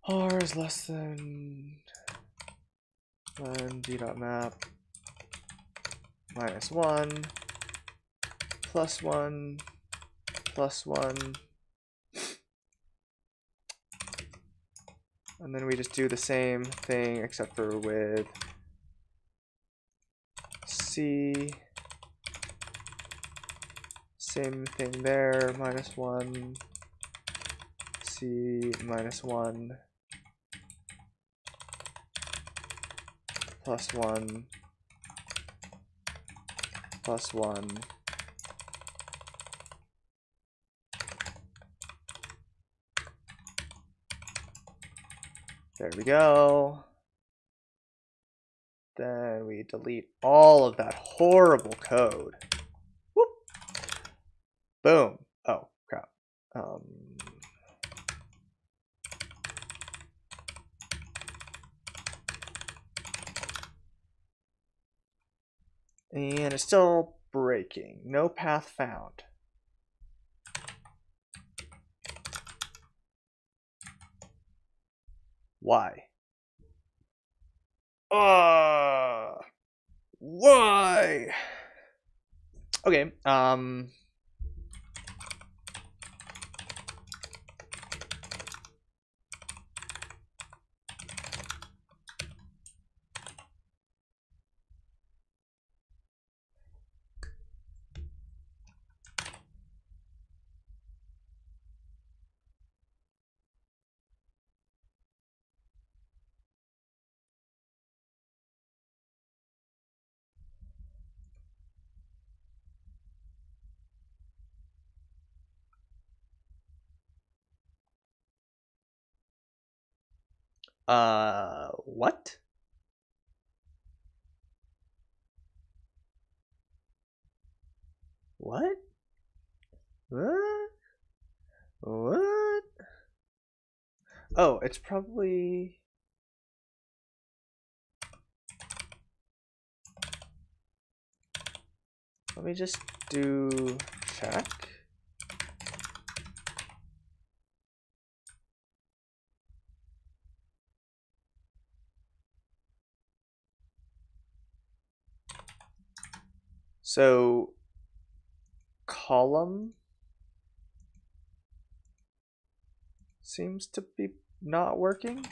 R is less than than d dot map minus 1 plus 1 plus 1 and then we just do the same thing except for with C. Same thing there minus 1 C minus 1 plus 1 plus 1 There we go. Then we delete all of that horrible code. Whoop. Boom. Oh, crap. Um, and it's still breaking. No path found. Why? Uh, why? Okay, um. Uh, what? What? What? What? Oh, it's probably. Let me just do check. So column seems to be not working.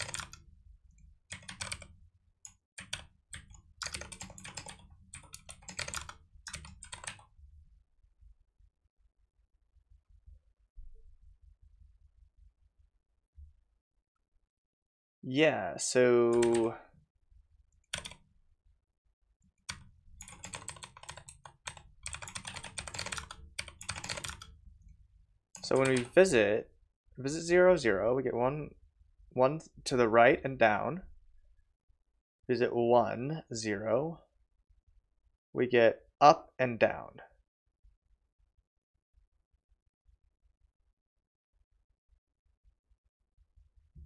Yeah, so So when we visit, visit zero zero, we get one one to the right and down. Visit one zero, we get up and down.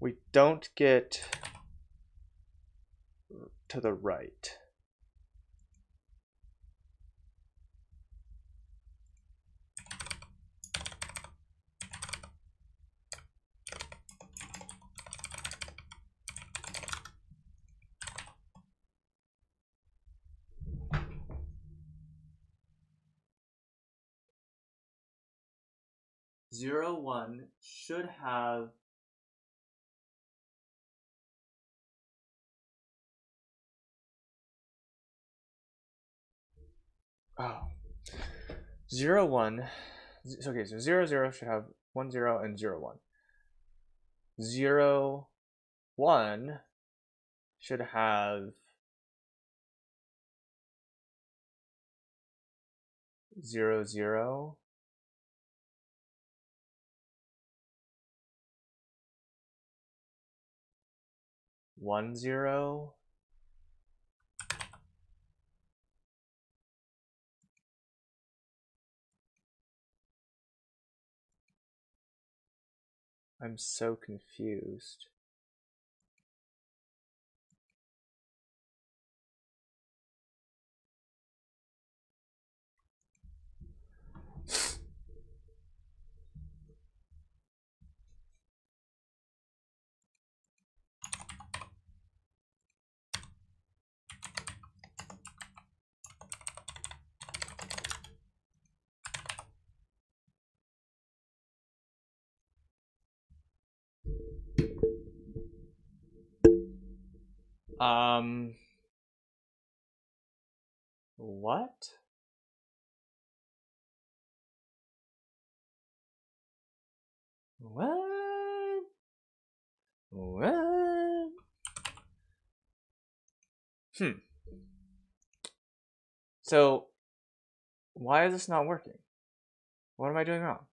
We don't get to the right. Zero one should have oh. Zero one okay so zero zero should have one zero and zero one. Zero one should have zero zero one zero I'm so confused. Um. What? What? What? Hmm. So, why is this not working? What am I doing wrong?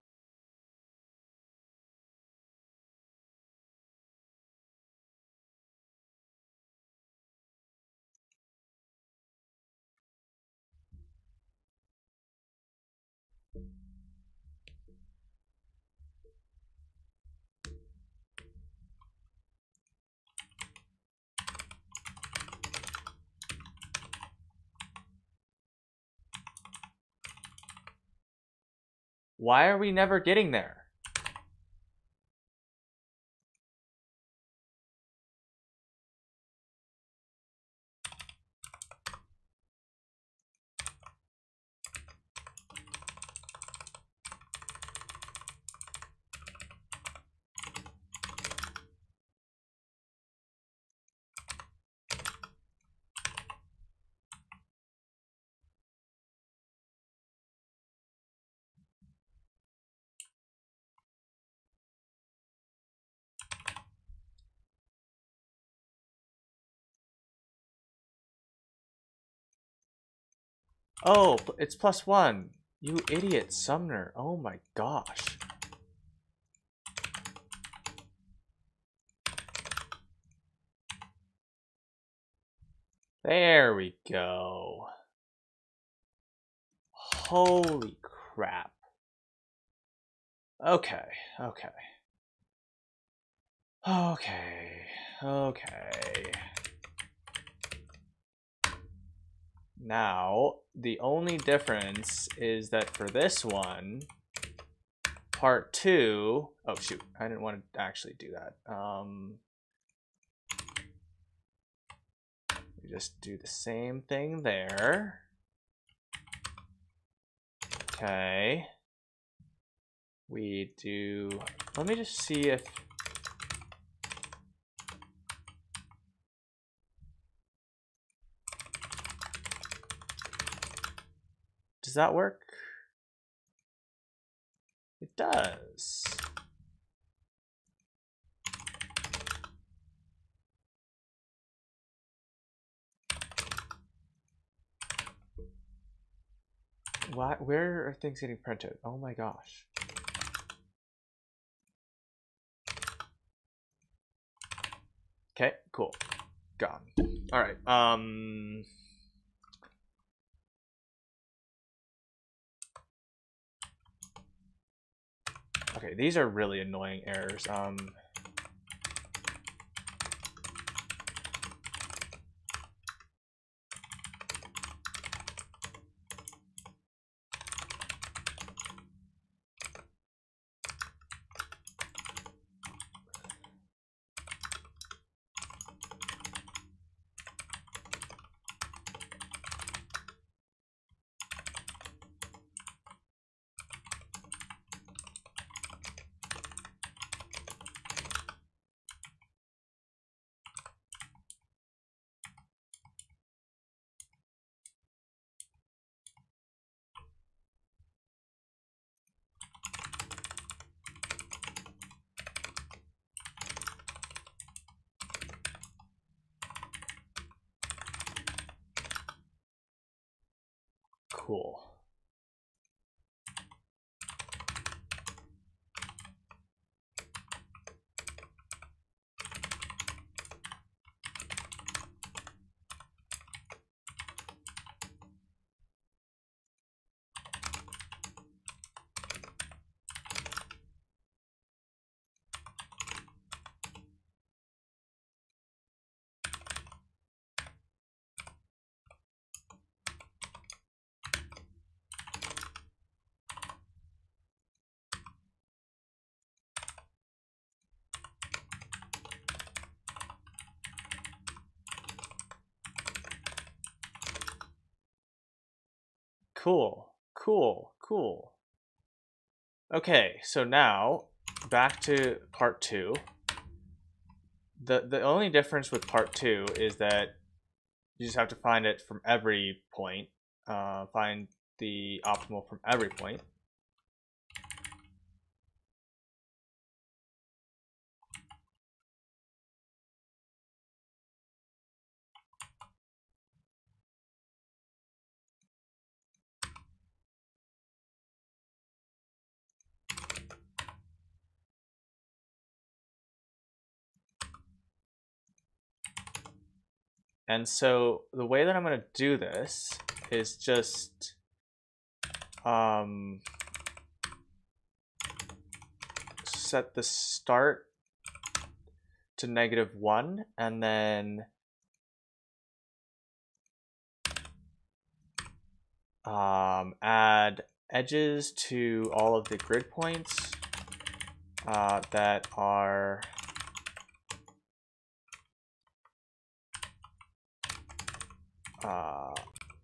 Why are we never getting there? Oh, it's plus one. You idiot, Sumner. Oh my gosh. There we go. Holy crap. Okay, okay. Okay, okay. Now, the only difference is that for this one, part two, oh shoot, I didn't want to actually do that. Um, we just do the same thing there. Okay. We do, let me just see if, does that work? It does. Why, where are things getting printed? Oh my gosh. Okay, cool. Gone. All right. Um. Okay, these are really annoying errors. Um. Cool, cool, cool. Okay, so now back to part two. The the only difference with part two is that you just have to find it from every point. Uh, find the optimal from every point. And so the way that I'm going to do this is just um, set the start to negative one and then um, add edges to all of the grid points uh, that are uh,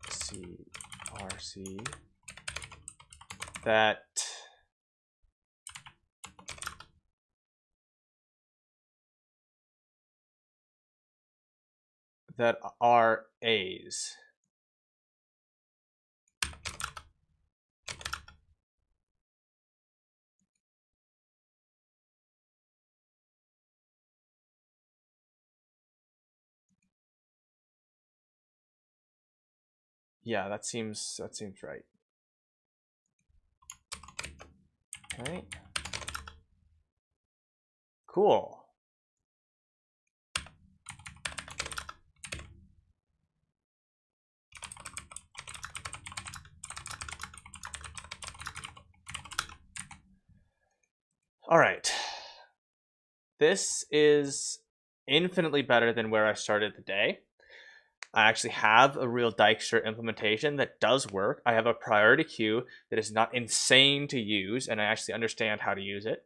CRC that that are A's. Yeah, that seems that seems right. Okay. Cool. All right. This is infinitely better than where I started the day. I actually have a real Dijkstra implementation that does work. I have a priority queue that is not insane to use, and I actually understand how to use it.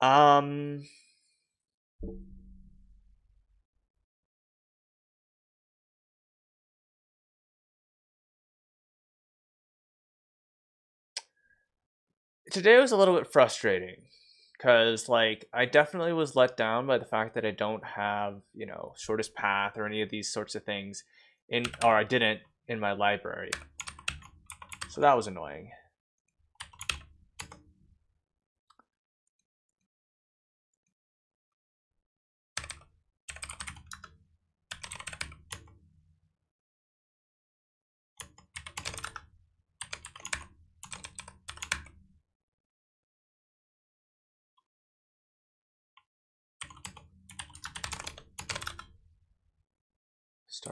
Um, today was a little bit frustrating because like I definitely was let down by the fact that I don't have you know shortest path or any of these sorts of things in or I didn't in my library. So that was annoying.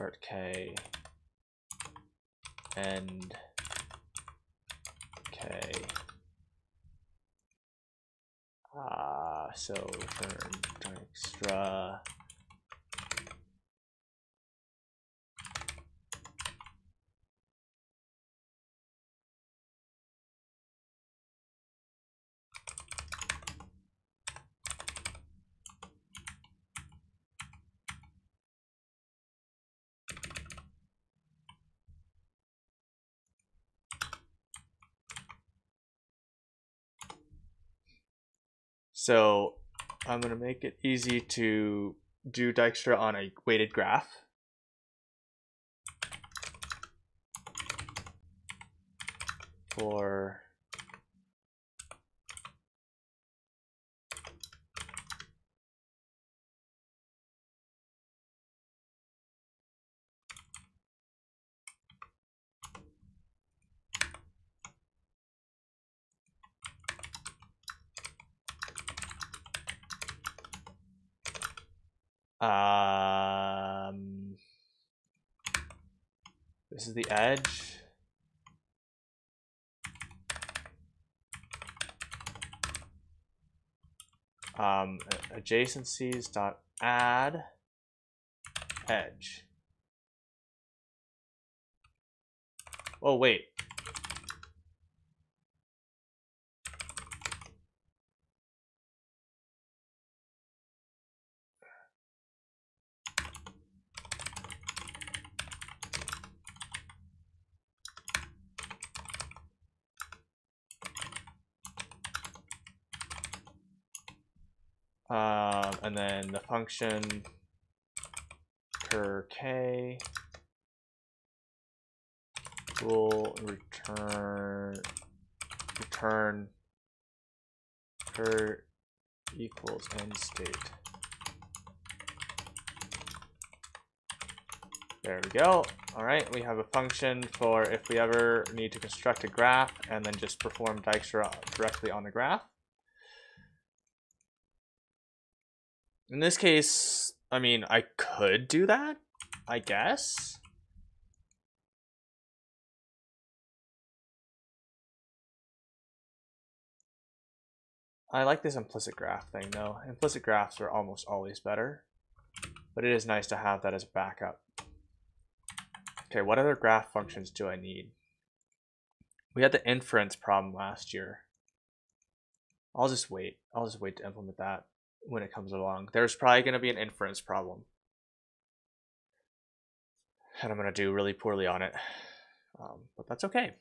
Start K, end K. Ah, so return extra. So I'm going to make it easy to do Dijkstra on a weighted graph. For Um, this is the edge. Um, adjacencies dot add edge. Oh wait. Um, and then the function cur k will return return cur equals end state. There we go. All right, we have a function for if we ever need to construct a graph and then just perform Dijkstra directly on the graph. In this case, I mean, I could do that, I guess. I like this implicit graph thing though. Implicit graphs are almost always better, but it is nice to have that as a backup. Okay, what other graph functions do I need? We had the inference problem last year. I'll just wait. I'll just wait to implement that when it comes along. There's probably going to be an inference problem. And I'm going to do really poorly on it. Um, but that's okay.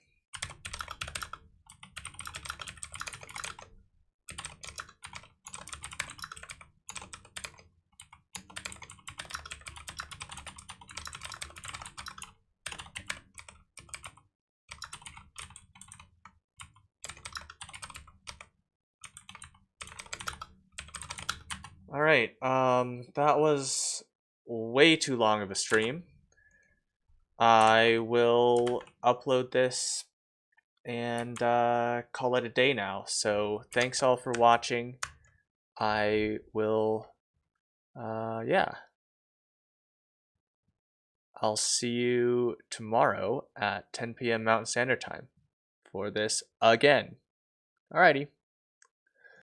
All right. Um, that was way too long of a stream. I will upload this and uh, call it a day now. So thanks all for watching. I will, uh, yeah. I'll see you tomorrow at 10 p.m. Mountain Standard Time for this again. Alrighty.